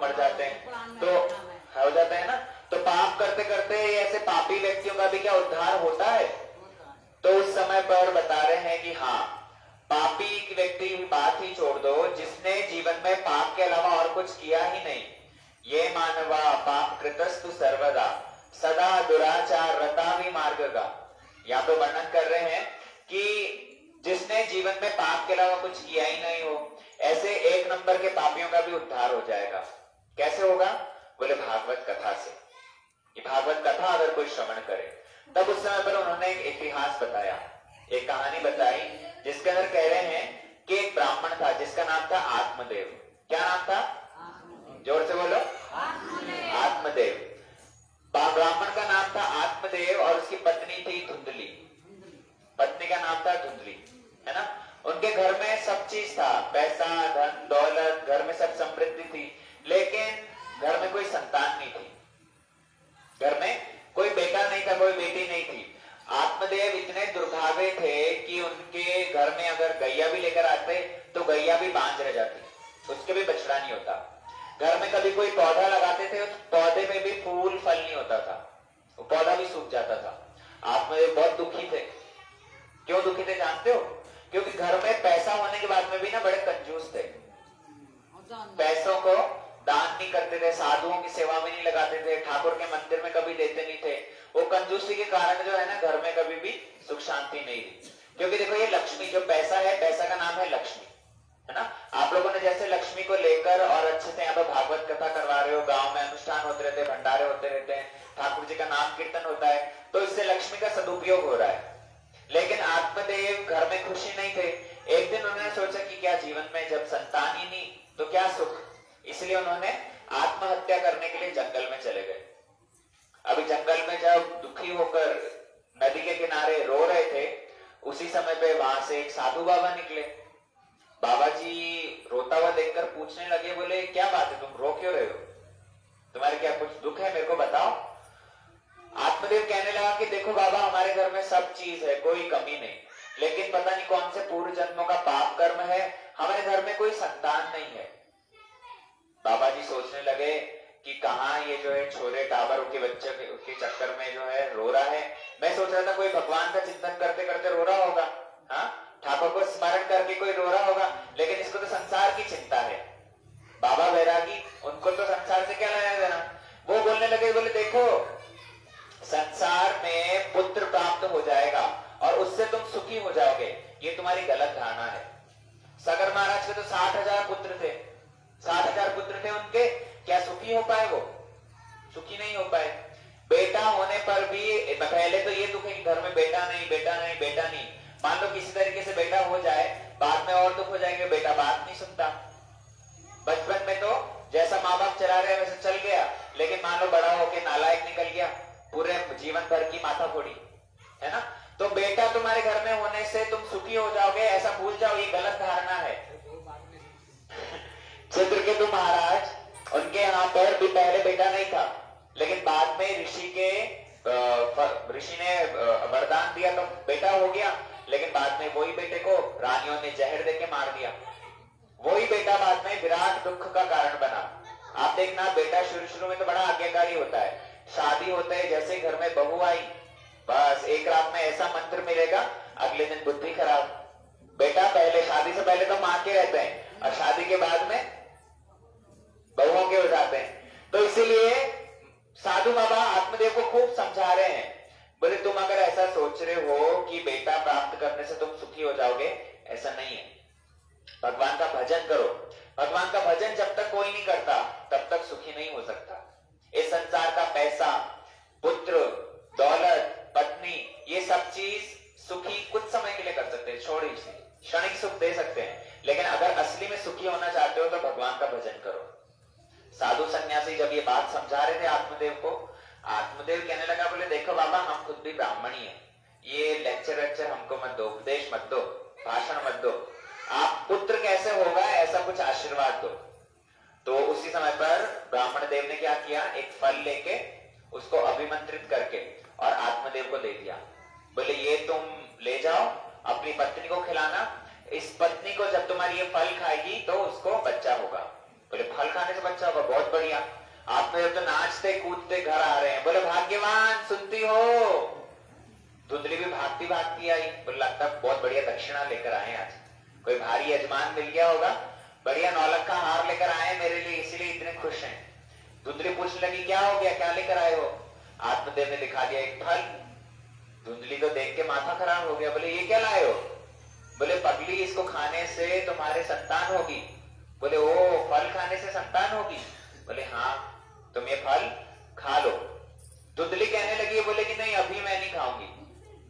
मर जाते हैं। तो हो। जाता है ना? तो पाप करते करते ऐसे पापी व्यक्तियों का भी क्या उद्धार होता है? तो उस समय पर बता रहे हैं कि हाँ पापी व्यक्ति बात ही छोड़ दो जिसने जीवन में पाप के अलावा और कुछ किया ही नहीं। ये मानवा पाप कृतस्तु सर्वदा सदा दुराचार रता भी मार्ग का यहाँ पे वर्णन कर रहे हैं कि जिसने जीवन में पाप के अलावा कुछ किया ही नहीं हो ऐसे एक नंबर के पापियों का भी उद्धार हो जाएगा। कैसे होगा? बोले भागवत कथा से। ये भागवत कथा अगर कोई श्रवण करे तब उस समय पर उन्होंने एक इतिहास बताया एक कहानी बताई जिसके अंदर कह रहे हैं कि एक ब्राह्मण था जिसका नाम था आत्मदेव। क्या नाम था? ज़ोर से बोलो। आत्मदेव। ब्राह्मण का नाम था आत्मदेव और उसकी पत्नी थी धुंधली। पत्नी का नाम था धुंधली है ना? उनके घर में सब चीज़ था पैसा धन दौलत घर में सब समृद्धि थी। लेकिन घर में कोई संतान नहीं थी। घर में कोई बेटा नहीं था कोई बेटी नहीं थी। आत्मदेव इतने दुर्भागे थे कि उनके घर में अगर गैया भी लेकर आते तो गैया भी बांझ रह जाती। उसके भी बछड़ा नहीं होता। घर में कभी कोई पौधा लगाते थे उस पौधे में भी फूल फल नहीं होता था। वो पौधा भी सूख जाता था। आत्मदेव बहुत दुखी थे। क्यों दुखी थे जानते हो? क्योंकि घर में पैसा होने के बाद में भी ना बड़े कंजूस थे। पैसों को दान नहीं करते थे, साधुओं की सेवा में नहीं लगाते थे, ठाकुर के मंदिर में कभी देते नहीं थे। वो कंजूसी के कारण जो है ना, घर में कभी भी सुख शांति नहीं थी क्योंकि देखो, ये लक्ष्मी, जो पैसा है, पैसा का नाम है लक्ष्मी, है ना? आप लोगों ने जैसे लक्ष्मी को लेकर और अच्छे से यहाँ पर भागवत कथा करवा रहे हो, गाँव में अनुष्ठान होते रहते हैं, भंडारे होते रहते हैं, ठाकुर जी का नाम कीर्तन होता है तो इससे लक्ष्मी का सदुपयोग हो रहा है। लेकिन आत्मदेव घर में खुशी नहीं थे। एक दिन उन्होंने सोचा कि क्या जीवन में जब संतान ही नहीं तो क्या सुख? इसलिए उन्होंने आत्महत्या करने के लिए जंगल में चले गए। अभी जंगल में जब दुखी होकर नदी के किनारे रो रहे थे, उसी समय पे वहाँ से एक साधु बाबा निकले। बाबा जी रोता हुआ देखकर पूछने लगे, बोले, क्या बात है, तुम रो क्यों रहे हो? तुम्हारे क्या कुछ दुख है? मेरे को बताओ। आत्मदेव कहने लगा कि देखो बाबा, हमारे घर में सब चीज़ है, कोई कमी नहीं। लेकिन पता नहीं कौन से पूर्व जन्मों का पाप कर्म है, हमारे घर में कोई संतान नहीं है। बाबा जी सोचने लगे कि कहा ये जो है छोरे टावर के बच्चे के, चक्कर में जो है रो रहा है। मैं सोच रहा था कोई भगवान का चिंतन करते करते रो रहा होगा हाँ? ठाकुर को स्मरण करके कोई रो रहा होगा लेकिन इसको तो संसार की चिंता है। बाबा बैरागी उनको तो संसार से क्या लेना देना? वो बोलने लगे बोले देखो संसार में पुत्र प्राप्त हो जाएगा और उससे तुम सुखी हो जाओगे। ये तुम्हारी गलत धारणा है। सगर महाराज के तो साठ हज़ार पुत्र थे। थे उनके क्या सुखी हो पाए वो? सुखी नहीं हो पाए। बेटा होने पर भी पहले तो ये दुख है कि घर में बेटा नहीं बेटा नहीं बेटा नहीं। मान लो किसी तरीके से बेटा हो जाए, बाद में और दुख हो जाएँगे, बेटा बात नहीं सुनता। बचपन में तो जैसा माँ बाप चला रहे, वैसे चल गया। लेकिन मान लो बड़ा होके नालायक निकल गया, पूरे जीवन भर की माथा फोड़ी, है ना? तो बेटा तुम्हारे घर में होने से तुम सुखी हो जाओगे, ऐसा भूल जाओ, ये गलत धारणा है। चित्रकेतु महाराज, उनके यहाँ पर भी पहले बेटा नहीं था। लेकिन बाद में ऋषि के ऋषि ने वरदान दिया तो बेटा हो गया। लेकिन बाद में वही बेटे को रानियों ने जहर देके मार दिया। वही बेटा बाद में विराट दुख का कारण बना। आप देखना, बेटा शुरू शुरू में तो बड़ा आज्ञाकारी होता है। शादी होते है, जैसे घर में बहू आई, बस एक रात में ऐसा मंत्र मिलेगा, अगले दिन बुद्धि खराब। बेटा पहले, शादी से पहले तो माँ के रहते हैं। और शादी के बाद में बहुओं के हो जाते हैं। तो इसीलिए साधु बाबा आत्मदेव को खूब समझा रहे हैं। बोले, तुम अगर ऐसा सोच रहे हो कि बेटा प्राप्त करने से तुम सुखी हो जाओगे, ऐसा नहीं है। भगवान का भजन करो। भगवान का भजन जब तक कोई नहीं करता, तब तक सुखी नहीं हो सकता। इस संसार का पैसा, पुत्र, दौलत, पत्नी, ये सब चीज़ सुखी कुछ समय के लिए कर सकते हैं। छोड़ क्षणिक सुख दे सकते हैं। लेकिन अगर असली में सुखी होना चाहते हो तो भगवान का भजन करो। साधु सन्यासी जब ये बात समझा रहे थे आत्मदेव को, आत्मदेव कहने लगा, बोले, देखो बाबा, हम खुद भी ब्राह्मणी है। ये लेक्चर वेक्चर हमको मत दो, उपदेश मत दो, भाषण मत दो। आप पुत्र कैसे होगा, ऐसा कुछ आशीर्वाद दो। तो उसी समय पर ब्राह्मण देव ने क्या किया, एक फल लेके उसको अभिमंत्रित करके और आत्मदेव को दे दिया। बोले, ये तुम ले जाओ, अपनी पत्नी को खिलाना इस पत्नी को जब तुम्हारी ये फल खाएगी तो उसको बच्चा होगा। बोले, फल खाने से बच्चा होगा, बहुत बढ़िया। आप मेरे तो नाचते, कूदते घर आ रहे हैं। बोले, भाग्यवान, सुनती हो। धुंधली भी भागती भागती आई। बोले, लगता बहुत बढ़िया दक्षिणा लेकर आए आज। कोई भारी यजमान मिल गया होगा। बढ़िया नौलख का हार लेकर आए मेरे लिए, इसीलिए इतने खुश हैं। धुंधली पूछने लगी, क्या हो गया? क्या लेकर आए हो? आत्मदेव ने दिखा दिया एक फल। धुंधली को देख के माथा खराब हो गया। बोले, ये क्या लाए हो? बोले, पगली, इसको खाने से तुम्हारे संतान होगी। बोले, ओ, फल खाने से संतान होगी? बोले हाँ तुम ये फल खा लो। धुंधली कहने लगी, बोले कि नहीं, अभी मैं नहीं खाऊँगी।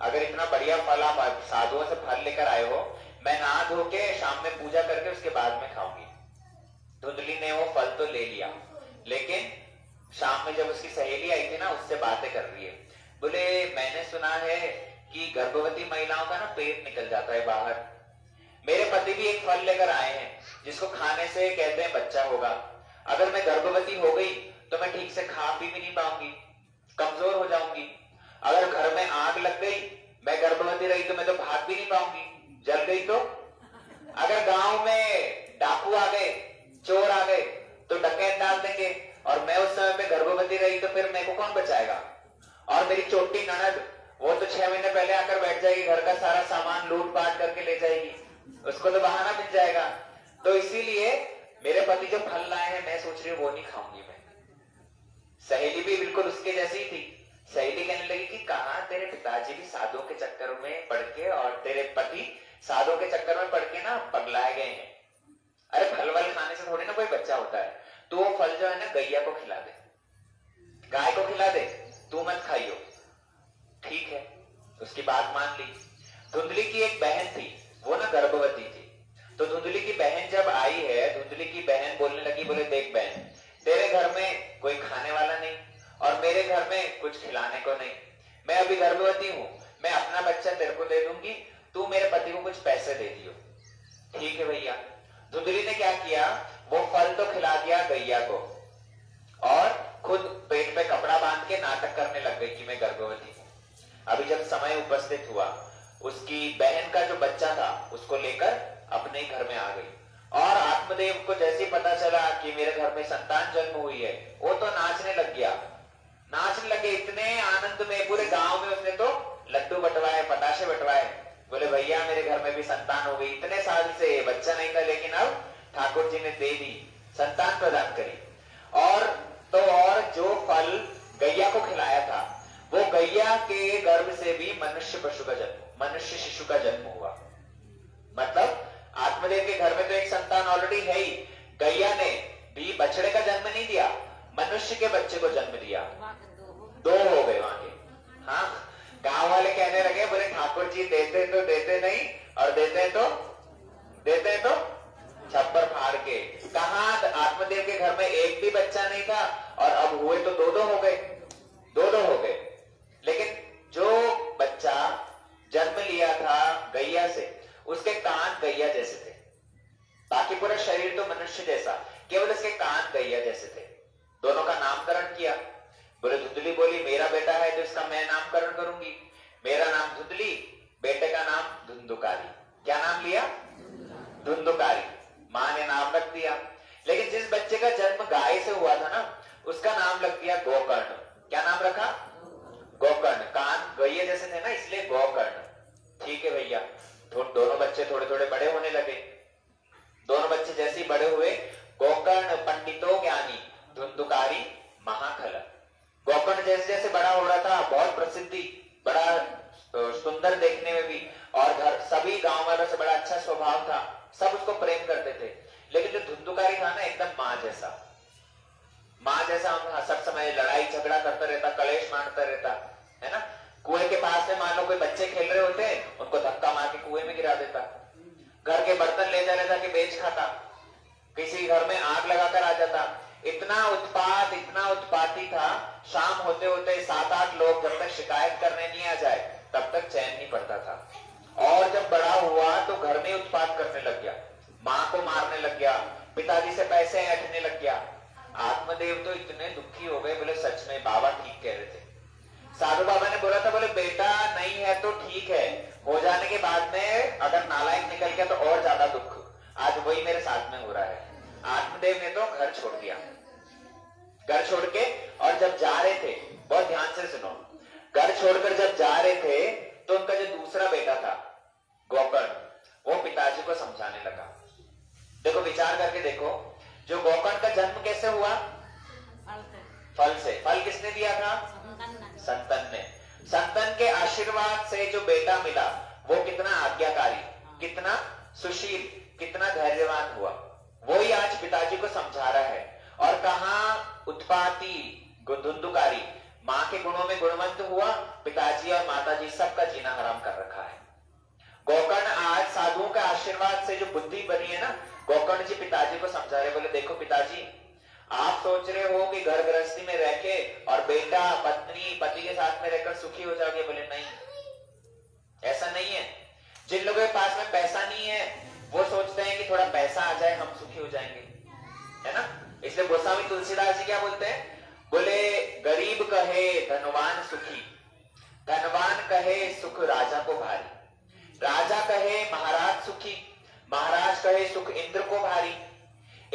अगर इतना बढ़िया फल आप साधुओं से फल लेकर आए हो, मैं नहा धो के शाम में पूजा करके उसके बाद में खाऊँगी। धुंधली ने वो फल तो ले लिया, लेकिन शाम में जब उसकी सहेली आई थी ना, उससे बातें कर रही है। बोले, मैंने सुना है कि गर्भवती महिलाओं का ना पेट निकल जाता है बाहर। मेरे पति भी एक फल लेकर आए हैं, जिसको खाने से कहते हैं बच्चा होगा। अगर मैं गर्भवती हो गई तो मैं ठीक से खा पी भी नहीं पाऊँगी, कमज़ोर हो जाऊँगी। अगर घर में आग लग गई, मैं गर्भवती रही तो मैं तो भाग भी नहीं पाऊँगी। जल गई तो? अगर गाँव में डाकू आ गए, चोर आ गए तो डकैत डाल देंगे, और मैं उस समय पे गर्भवती रही तो फिर मेरे को कौन बचाएगा? और मेरी छोटी ननद वो तो छह महीने पहले आकर बैठ जाएगी, घर का सारा सामान लूट पाट करके ले जाएगी। उसको तो बहाना मिल जाएगा। तो इसीलिए मेरे पति जो फल लाए हैं, मैं सोच रही हूँ वो नहीं खाऊँगी मैं। सहेली भी बिल्कुल उसके जैसी थी। सहेली कहने लगी कि कहा तेरे पिताजी भी साधुओं के चक्कर में पड़ के और तेरे पति साधुओं के चक्कर में पड़ के ना पगलाए गए हैं। अरे फल वल खाने से थोड़ी ना कोई बच्चा होता है। तो वो फल जो है ना, गैया को खिला दे। गाय को खिला दे। तू मत खाइयो। ठीक है, उसकी बात मान ली। धुंधली की एक बहन थी, वो ना गर्भवती थी। तो धुंधली की बहन जब आई है, धुंधली की बहन बोलने लगी, बोले, देख बहन, तेरे घर में कोई खाने वाला नहीं और मेरे घर में कुछ खिलाने को नहीं। मैं अभी गर्भवती हूँ, मैं अपना बच्चा तेरे को दे दूँगी, तू मेरे पति को कुछ पैसे दे दियो। ठीक है भैया। धुंधली ने क्या किया? वो फल तो खिला दिया गैया को और खुद पेट पे कपड़ा बाँध के नाटक करने लग गई कि मैं गर्भवती हूँ। अभी जब समय उपस्थित हुआ, उसकी बहन का जो बच्चा था, उसको लेकर अपने घर में आ गई। और आत्मदेव को जैसे पता चला कि मेरे घर में संतान जन्म हुई है, वो तो नाचने लग गया। नाचने लगे इतने आनंद में, पूरे गाँव में उसने तो लड्डू बटवाए, पटाखे बटवाए। बोले, भैया, मेरे घर में भी संतान हो गई। इतने साल से बच्चा नहीं था, लेकिन अब ठाकुर जी ने दे दी, संतान प्रदान करी। और तो और जो फल गैया को खिलाया था वो गैया के गर्भ से भी मनुष्य पशु का जन्म, मनुष्य शिशु का जन्म हुआ। मतलब आत्मदेव के घर में तो एक संतान ऑलरेडी है ही। गैया ने भी बछड़े का जन्म नहीं दिया, मनुष्य के बच्चे को जन्म दिया। दो हो गए वहाँ के। हाँ गाँव वाले कहने लगे, बोले, ठाकुर जी, देते तो देते नहीं, और देते तो देते तो छप्पर फाड़ के। कहा आत्मदेव के घर में एक भी बच्चा नहीं था, और अब हुए तो दो दो हो गए। दो दो हो गए। मनुष्य जैसा, केवल इसके कान गैया जैसे थे। दोनों का नामकरण किया। बोले, धुंधली बोली, मेरा बेटा है तो इसका मैं नामकरण करूँगी। मेरा नाम धुंधली, बेटे का नाम धुंधुकारी। क्या नाम लिया? धुंधुकारी। माँ ने नाम रख दिया। लेकिन जिस बच्चे का जन्म गाय से हुआ था ना, उसका नाम लग दिया गोकर्ण। क्या नाम रखा? गोकर्ण। कान गैये जैसे थे ना, इसलिए गोकर्ण। ठीक है भैया। दोनों बच्चे थोड़े थोड़े बड़े होने लगे। दोनों बच्चे जैसे ही बड़े हुए, गोकर्ण पंडितो ज्ञानी, धुंधुकारी, महाखल। गोकर्ण जैसे जैसे बड़ा हो रहा था, बहुत प्रसिद्धि, बड़ा सुंदर देखने में भी। और घर, सभी गाँव वालों से बड़ा अच्छा स्वभाव था। सब उसको प्रेम करते थे। लेकिन जो धुंधुकारी था ना, एकदम माँ जैसा। माँ जैसा हम सब समय लड़ाई, झगड़ा करता रहता, कलेश मारता रहता, है ना? कुएँ के पास में मान लो कोई बच्चे खेल रहे होते, उनको धक्का मार के कुएँ में गिरा देता। घर के बर्तन ले जाने जाके बेच खाता। किसी घर में आग लगाकर आ जाता। इतना उत्पात, इतना उत्पाती था, शाम होते होते सात आठ लोग जब तक शिकायत करने नहीं आ जाए, तब तक चैन नहीं पड़ता था। और जब बड़ा हुआ तो घर में उत्पात करने लग गया। माँ को मारने लग गया, पिताजी से पैसे ऐठने लग गया। आत्मदेव तो इतने दुखी हो गए, बोले, सच में बाबा ठीक कह रहे थे। साधु बाबा ने बोला था बोले बेटा नहीं है तो ठीक है। हो जाने के बाद में अगर नालायक निकल गया तो और ज़्यादा दुख। आज वही मेरे साथ में हो रहा है। आत्मदेव ने तो घर छोड़ दिया। घर छोड़ के और जब जा रहे थे बहुत ध्यान से सुनो। घर छोड़कर जब जा रहे थे तो उनका जो दूसरा बेटा था गोकर्ण वो पिताजी को समझाने लगा। देखो विचार करके देखो जो गोकर्ण का जन्म कैसे हुआ? फल से। फल किसने दिया था? संतन ने संतन के आशीर्वाद से जो बेटा मिला, वो कितना आज्ञाकारी, कितना सुशील, कितना धैर्यवान हुआ। वो ही आज पिताजी को समझा रहा है। और कहा उत्पाती धुंधुकारी माँ के गुणों में गुणवंत हुआ, पिताजी और माताजी सबका जीना हराम कर रखा है। गोकर्ण आज साधुओं के आशीर्वाद से जो बुद्धि बनी है ना, गोकर्ण जी पिताजी को समझा रहे, बोले, देखो पिताजी आप सोच रहे हो कि घर गृहस्थी में रह के और बेटा, पत्नी, पति के साथ में रहकर सुखी हो जाओगे? बोले, नहीं, ऐसा नहीं है। जिन लोगों के पास में पैसा नहीं है, वो सोचते हैं कि थोड़ा पैसा आ जाए, हम सुखी हो जाएँगे। है ना? इसलिए गोस्वामी तुलसीदास जी क्या बोलते हैं? बोले, गरीब कहे, धनवान सुखी। धनवान कहे, सुख राजा को भारी। राजा कहे, महाराज सुखी। महाराज कहे, सुख इंद्र को भारी।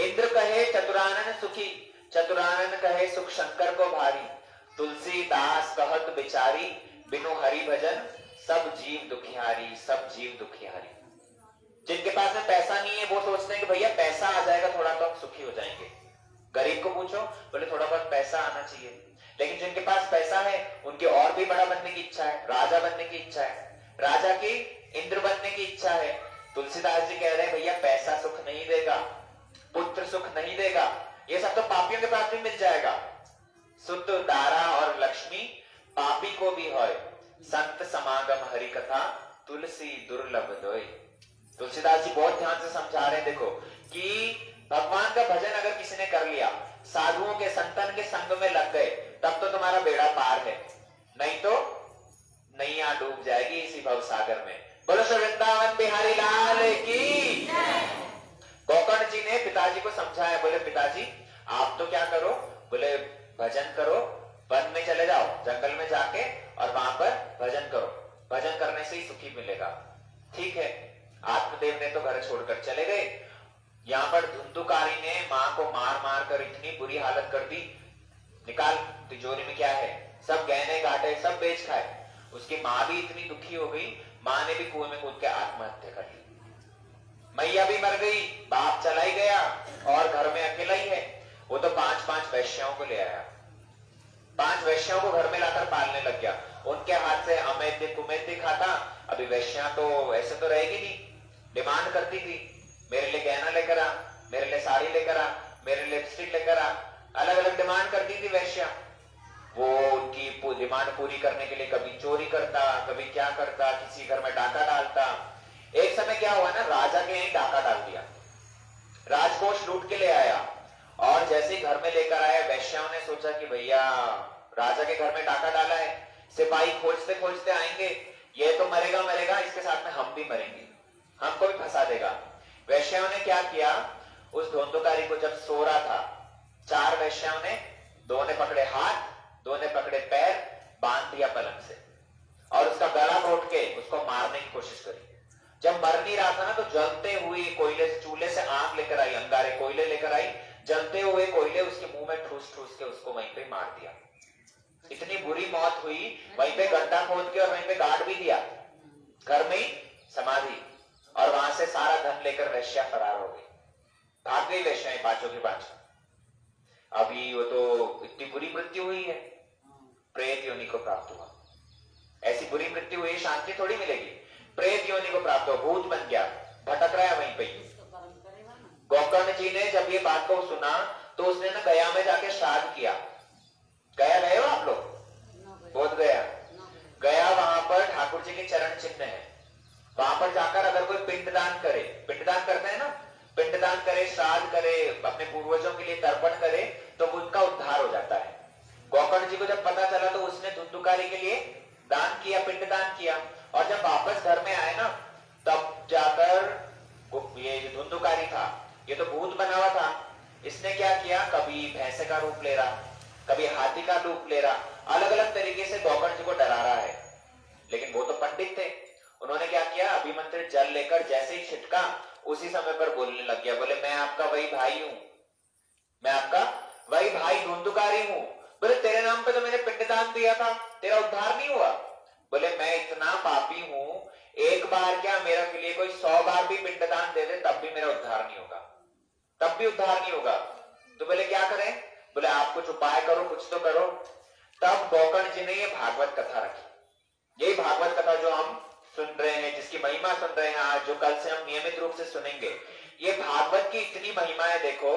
इंद्र कहे चतुरानन सुखी, चतुरानन कहे सुख शंकर को भारी। तुलसी, दास कहत बिचारी, बिनु हरि भजन, सब जीव दुखियारी, सब जीव दुखियारी। जिनके पास में पैसा नहीं है, वो सोचते हैं कि भैया पैसा आ जाएगा, थोड़ा तो हम सुखी हो जाएँगे। गरीब को पूछो, बोले थोड़ा बहुत पैसा आना चाहिए। लेकिन जिनके पास पैसा है, उनके और भी बड़ा बनने की इच्छा है, राजा बनने की इच्छा है। राजा की इंद्र बनने की इच्छा है। तुलसीदास जी कह रहे हैं, भैया पैसा सुख नहीं देगा पुत्र सुख नहीं देगा। ये सब तो पापियों के पास भी मिल जाएगा। शुद्ध दारा और लक्ष्मी पापी को भी है संत समागम हरि कथा तुलसी दुर्लभ दोय। तुलसीदास जी बहुत ध्यान से समझा रहे हैं, देखो, कि भगवान का भजन अगर किसी ने कर लिया, साधुओं के, संतन के संग में लग गए, तब तो तुम्हारा बेड़ा पार है। नहीं तो नैया डूब जाएगी इसी भव सागर में। बोलो श्री वृंदावन बिहारी लाल की। गोकर्ण जी ने पिताजी को समझाया, बोले, पिताजी, आप तो क्या करो? बोले, भजन करो, वन में चले जाओ, जंगल में जाके और वहाँ पर भजन करो। भजन करने से ही सुखी मिलेगा। ठीक है, आत्मदेव ने तो घर छोड़कर चले गए। यहाँ पर धुंधुकारी ने माँ को मार मार कर इतनी बुरी हालत कर दी। निकाल, तिजोरी में क्या है? सब गहने घाटे सब बेच खाए। उसकी माँ भी इतनी दुखी हो गई, माँ ने भी कुएँ में कूद के आत्महत्या कर ली। मैया भी मर गई, बाप चला ही गया और घर में अकेला ही है। वो तो पाँच पाँच वैश्याओं को ले आया। पाँच वैश्याओं को घर में लाकर पालने लग गया। उनके हाथ से अमैद्य कुमैद्य खाता। अभी वैश्या तो ऐसे तो रहेगी नहीं। डिमांड करती थी। मेरे लिए गहना लेकर आ, मेरे लिए साड़ी लेकर आ, मेरे लिए लिपस्टिक लेकर आ। अलग अलग डिमांड करती थी वैश्या। वो उनकी डिमांड पूरी करने के लिए कभी चोरी करता, कभी क्या करता, किसी घर में डाका डालता। एक समय क्या हुआ ना, राजा के यहीं डाका डाल दिया। राजकोष लूट के ले आया। और जैसे घर में लेकर आया, वैश्याओं ने सोचा कि भैया, राजा के घर में डाका डाला है। सिपाही खोजते खोजते आएँगे। ये तो मरेगा मरेगा, इसके साथ में हम भी मरेंगे। हमको भी फंसा देगा। वैश्याओं ने क्या किया? उस धोंधुकारी को जब सो रहा था, चार वैश्याओं ने दो ने पकड़े हाथ दो ने पकड़े पैर, बाँध दिया पलंग से। और उसका गला घोट के उसको मारने की कोशिश करी। जब मर नहीं रहा था ना तो जलते हुए कोयले से, चूल्हे से आग लेकर आई, अंगारे कोयले लेकर आई। जलते हुए कोयले उसके मुँह में ठूस ठूस के उसको वहीं पे मार दिया। इतनी बुरी मौत हुई, वहीं पे गड्ढा खोद के और वहीं पे गाड़ भी दिया। घर में समाधि। और वहाँ से सारा धन लेकर वैश्या फरार हो गई। भाग गई वैश्या पाँचों के पाँचों। अभी वो तो इतनी बुरी मृत्यु हुई है। प्रेत योनि को प्राप्त हुआ। ऐसी बुरी मृत्यु हुई, शांति थोड़ी मिलेगी। प्रेत योनि को प्राप्त हो, भूत बन गया, भटक रहा है वहीं पे। गोकर्ण जी ने जब ये बात को सुना तो उसने ना गया में जाके श्राद्ध किया। गया गए हो आप लोग? बोध गया। गया वहाँ पर ठाकुर जी के चरण चिन्ह है। वहाँ पर जाकर अगर कोई पिंडदान करे, पिंडदान करते हैं ना? पिंडदान करे, श्राद्ध करे, अपने पूर्वजों के लिए तर्पण करे तो उनका उद्धार हो जाता है। गोकर्ण जी को जब पता चला तो उसने धुंधुकारी के लिए दान किया, पिंडदान किया। और जब वापस घर में आए ना, तब जाकर ये धुंधुकारी था, ये तो भूत बना हुआ था। इसने क्या किया? कभी भैंसे का रूप ले रहा, कभी हाथी का रूप ले रहा। अलग अलग तरीके से गोकर्ण जी को डरा रहा है। लेकिन वो तो पंडित थे। उन्होंने क्या किया? अभिमंत्रित जल लेकर जैसे ही छिटका, उसी समय पर बोलने लग गया, बोले, मैं आपका वही भाई हूँ। मैं आपका वही भाई, धुंधुकारी हूँ। बोले, तेरे नाम पे तो मैंने पिंडदान दिया था। तेरा उद्धार नहीं हुआ। बोले, मैं इतना पापी हूँ, एक बार क्या मेरा के लिए कोई सौ बार भी पिंडदान दे दे, तब भी मेरा उद्धार नहीं होगा। तब भी उद्धार नहीं होगा। तो बोले, क्या करें? बोले आप कुछ उपाय करो, कुछ तो करो। तब गोकर्ण जी ने ये भागवत कथा रखी। यही भागवत कथा जो हम सुन रहे हैं, जिसकी महिमा सुन रहे हैं आज, जो कल से हम नियमित रूप से सुनेंगे, ये भागवत की इतनी महिमा है, देखो।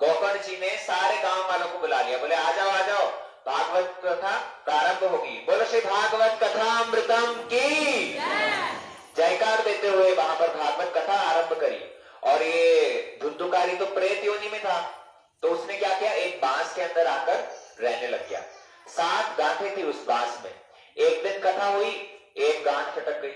गोकर्ण जी ने सारे गाँव वालों को बुला लिया। बोले, आ जाओ आ जाओ। भागवत कथा प्रारंभ होगी। बोलो श्री भागवत कथा अमृतम की। जयकार देते हुए वहाँ पर भागवत कथा आरंभ करी। और ये धुंधुकारी तो प्रेत योनि में था। तो उसने क्या किया? एक बाँस के अंदर आकर रहने लग गया। सात गांठे थी उस बाँस में। एक दिन कथा हुई एक गांठ चटक गई।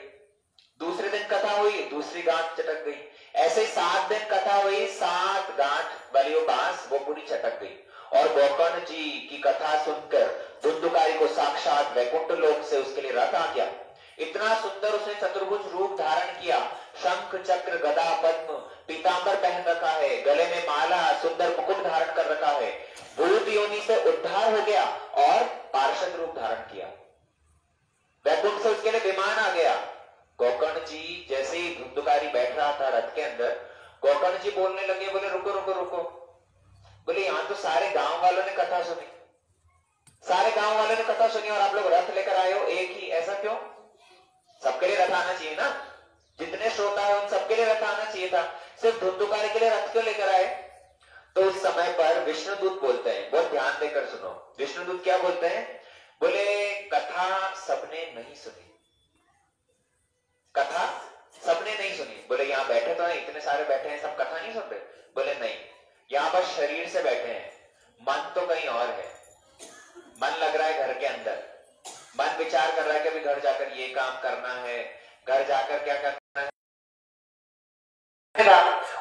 दूसरे दिन कथा हुई दूसरी गांठ चटक गई। ऐसे सात दिन कथा हुई सात गांठ वाली वो बाँस वो पूरी चटक गई। और गोकर्ण जी की कथा सुनकर धुंधुकारी को साक्षात वैकुंठ लोक से उसके लिए रथ आ गया। इतना सुंदर उसने चतुर्भुज रूप धारण किया। शंख, चक्र, गदा, पद्म पीताम्बर पहन रखा है। गले में माला, सुंदर मुकुट धारण कर रखा है। भूत योनि से उद्धार हो गया और पार्षद रूप धारण किया। वैकुंठ से उसके लिए विमान आ गया। गोकर्ण जी जैसे ही धुंधुकारी बैठ रहा था रथ के अंदर, गोकर्ण जी बोलने लगे, बोले, रुको रुको रुको। बोले, यहाँ तो सारे गाँव वालों ने कथा सुनी। सारे गाँव वालों ने कथा सुनी और आप लोग रथ लेकर आए हो, एक ही, ऐसा क्यों? सबके लिए रथ आना चाहिए ना। जितने श्रोता है उन सबके लिए रथ आना चाहिए था। सिर्फ़ धुंधुकारी के लिए रथ क्यों लेकर आए? तो उस समय पर विष्णुदूत बोलते हैं, बहुत ध्यान देकर सुनो। विष्णुदूत क्या बोलते हैं? बोले, कथा सबने नहीं सुनी। कथा सबने नहीं सुनी। बोले, यहाँ बैठे तो हैं, इतने सारे बैठे हैं, सब कथा नहीं सुन रहे? बोले, नहीं। यहाँ पर शरीर से बैठे हैं। मन तो कहीं और है। मन लग रहा है घर के अंदर। मन विचार कर रहा है कि अभी घर जाकर ये काम करना है। घर जाकर क्या करना है?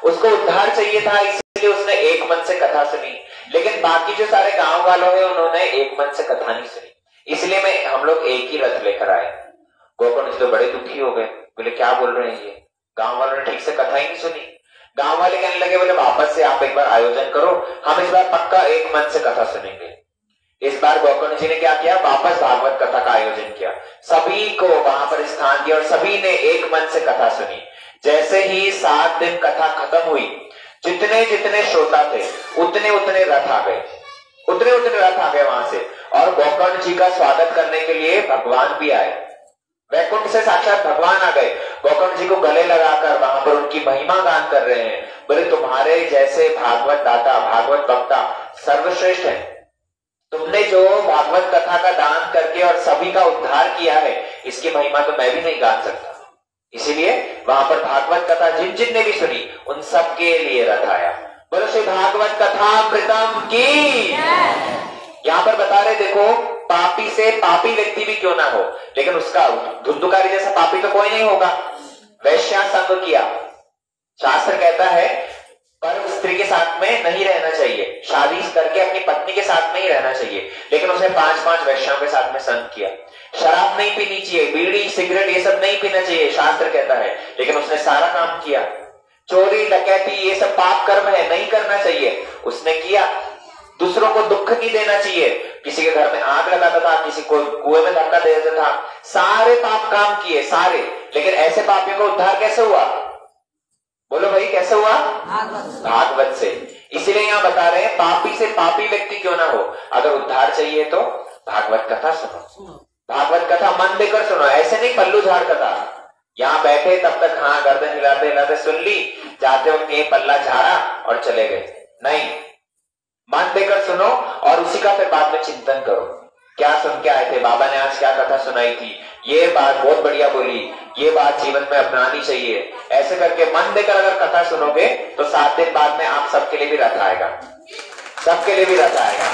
उसको उद्धार चाहिए था, इसलिए उसने एक मन से कथा सुनी। लेकिन बाकी जो सारे गाँव वालों हैं, उन्होंने एक मन से कथा नहीं सुनी। इसलिए मैं, हम लोग एक ही रथ लेकर आए। गोकर्ण तो बड़े दुखी हो गए। बोले, क्या बोल रहे हैं ये? गाँव वालों ने ठीक से कथा ही नहीं सुनी। गाँव वाले कहने लगे, बोले, वापस से आप एक बार आयोजन करो। हम इस बार पक्का एक मन से कथा सुनेंगे। इस बार गोकर्ण जी ने क्या किया? वापस भागवत कथा का आयोजन किया। सभी को वहाँ पर स्थान दिया और सभी ने एक मन से कथा सुनी। जैसे ही सात दिन कथा खत्म हुई, जितने जितने श्रोता थे, उतने उतने रथ आ गए। उतने उतने रथ आ गए वहाँ से। और गोकर्ण जी का स्वागत करने के लिए भगवान भी आए। वैकुंठ से साक्षात भगवान आ गए। गोकर्ण जी को गले लगाकर वहाँ पर उनकी महिमा गान कर रहे हैं। बोले तुम्हारे जैसे भागवत दाता भागवत वक्ता सर्वश्रेष्ठ है। तुमने जो भागवत कथा का दान करके और सभी का उद्धार किया है इसकी महिमा तो मैं भी नहीं गान सकता। इसीलिए वहाँ पर भागवत कथा जिन जिन ने भी सुनी उन सबके लिए रथ आया। बोलो श्री भागवत कथा प्रीतम की। यहाँ पर बता रहे देखो पापी से पापी व्यक्ति भी क्यों ना हो? लेकिन उसका धुंधुकारी जैसा पापी तो कोई नहीं होगा। वैश्या संग किया। शास्त्र कहता है, पर स्त्री के साथ में नहीं रहना चाहिए। शादी करके अपनी पत्नी के साथ में ही रहना चाहिए। लेकिन उसने पाँच पाँच वैश्याओं के साथ में संग किया। शराब नहीं पीनी चाहिए, बीड़ी, सिगरेट, ये सब नहीं पीना चाहिए, शास्त्र कहता है। लेकिन उसने सारा काम किया। चोरी, डकैती, ये सब पाप कर्म है, नहीं करना चाहिए। उसने किया, दूसरों को दुख नहीं देना चाहिए। किसी के घर में आग लगाता था किसी को कुएँ में धक्का दे देता था। सारे पाप काम किए सारे। लेकिन ऐसे पापियों को उद्धार कैसे हुआ? बोलो भाई कैसे हुआ? भागवत से। इसीलिए यहाँ बता रहे हैं पापी से पापी व्यक्ति क्यों ना हो? अगर उद्धार चाहिए तो भागवत कथा सुनो। भागवत कथा मन देकर सुनो ऐसे नहीं पल्लू झाड़ कथा। यहाँ बैठे तब तक हाँ गर्दन हिलाते हिलाते सुन ली जाते ये पल्ला झाड़ा और चले गए। नहीं मन देकर सुनो और उसी का फिर बाद में चिंतन करो। क्या सुन के आए थे? बाबा ने आज क्या कथा सुनाई थी? ये बात बहुत बढ़िया बोली। ये बात जीवन में अपनानी चाहिए। ऐसे करके मन देकर अगर कथा सुनोगे तो सात दिन बाद में आप सबके लिए भी रथ आएगा। सबके लिए भी रथ आएगा।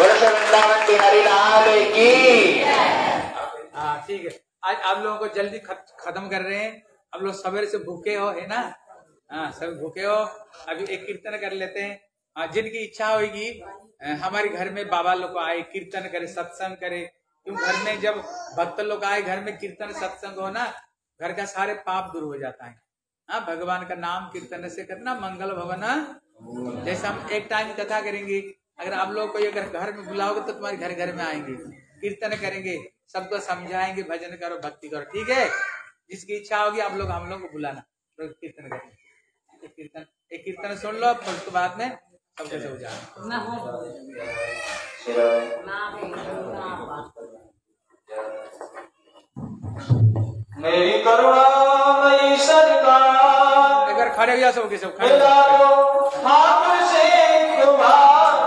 वृंदावन बिहारी लाल की। हाँ ठीक है। आज आप लोगों को जल्दी खत्म कर रहे हैं। अब लोग सवेरे से भूखे हो है ना? हाँ सब भूखे हो। अभी एक कीर्तन कर लेते हाँ, जिनकी इच्छा होगी हमारे घर में बाबा लोग आए, कीर्तन करे, सत्संग करे। क्यों घर में जब भक्त लोग आए, घर में कीर्तन, सत्संग हो ना, घर का सारे पाप दूर हो जाता है। हाँ भगवान का नाम कीर्तन से करना, मंगल भवन जैसे हम एक टाइम कथा करेंगे, अगर आप लोग को ये अगर घर में बुलाओगे तो तुम्हारे घर घर में आएँगे। कीर्तन करेंगे, सबको समझाएँगे, भजन करो, भक्ति करो, ठीक है? जिसकी इच्छा होगी, आप लोग, हम लोग को बुलाना। तो कीर्तन करेंगे। कीर्तन, एक कीर्तन सुन लो, फिर उसके बाद में सब कुछ हो जाए मेरी करुणा मई सरकार अगर खड़े हो जा सब के सब खड़े हाथ से कृपा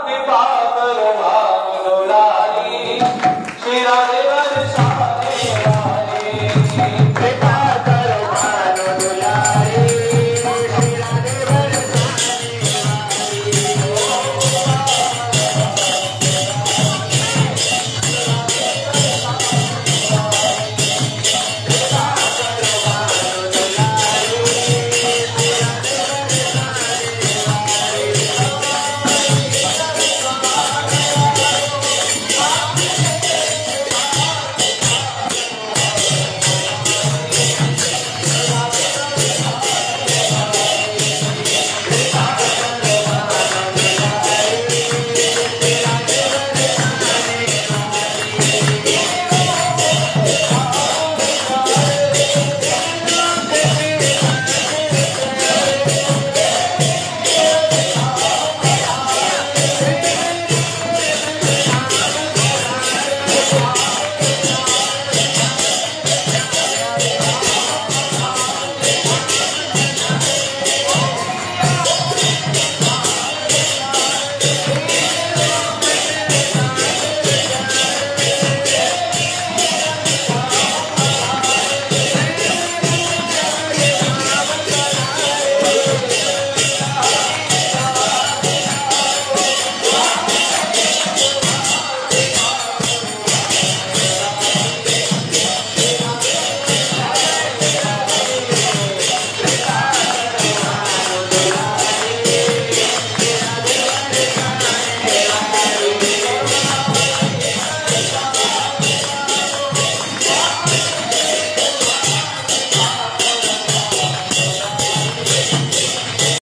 कृपा करो लाली श्री राधे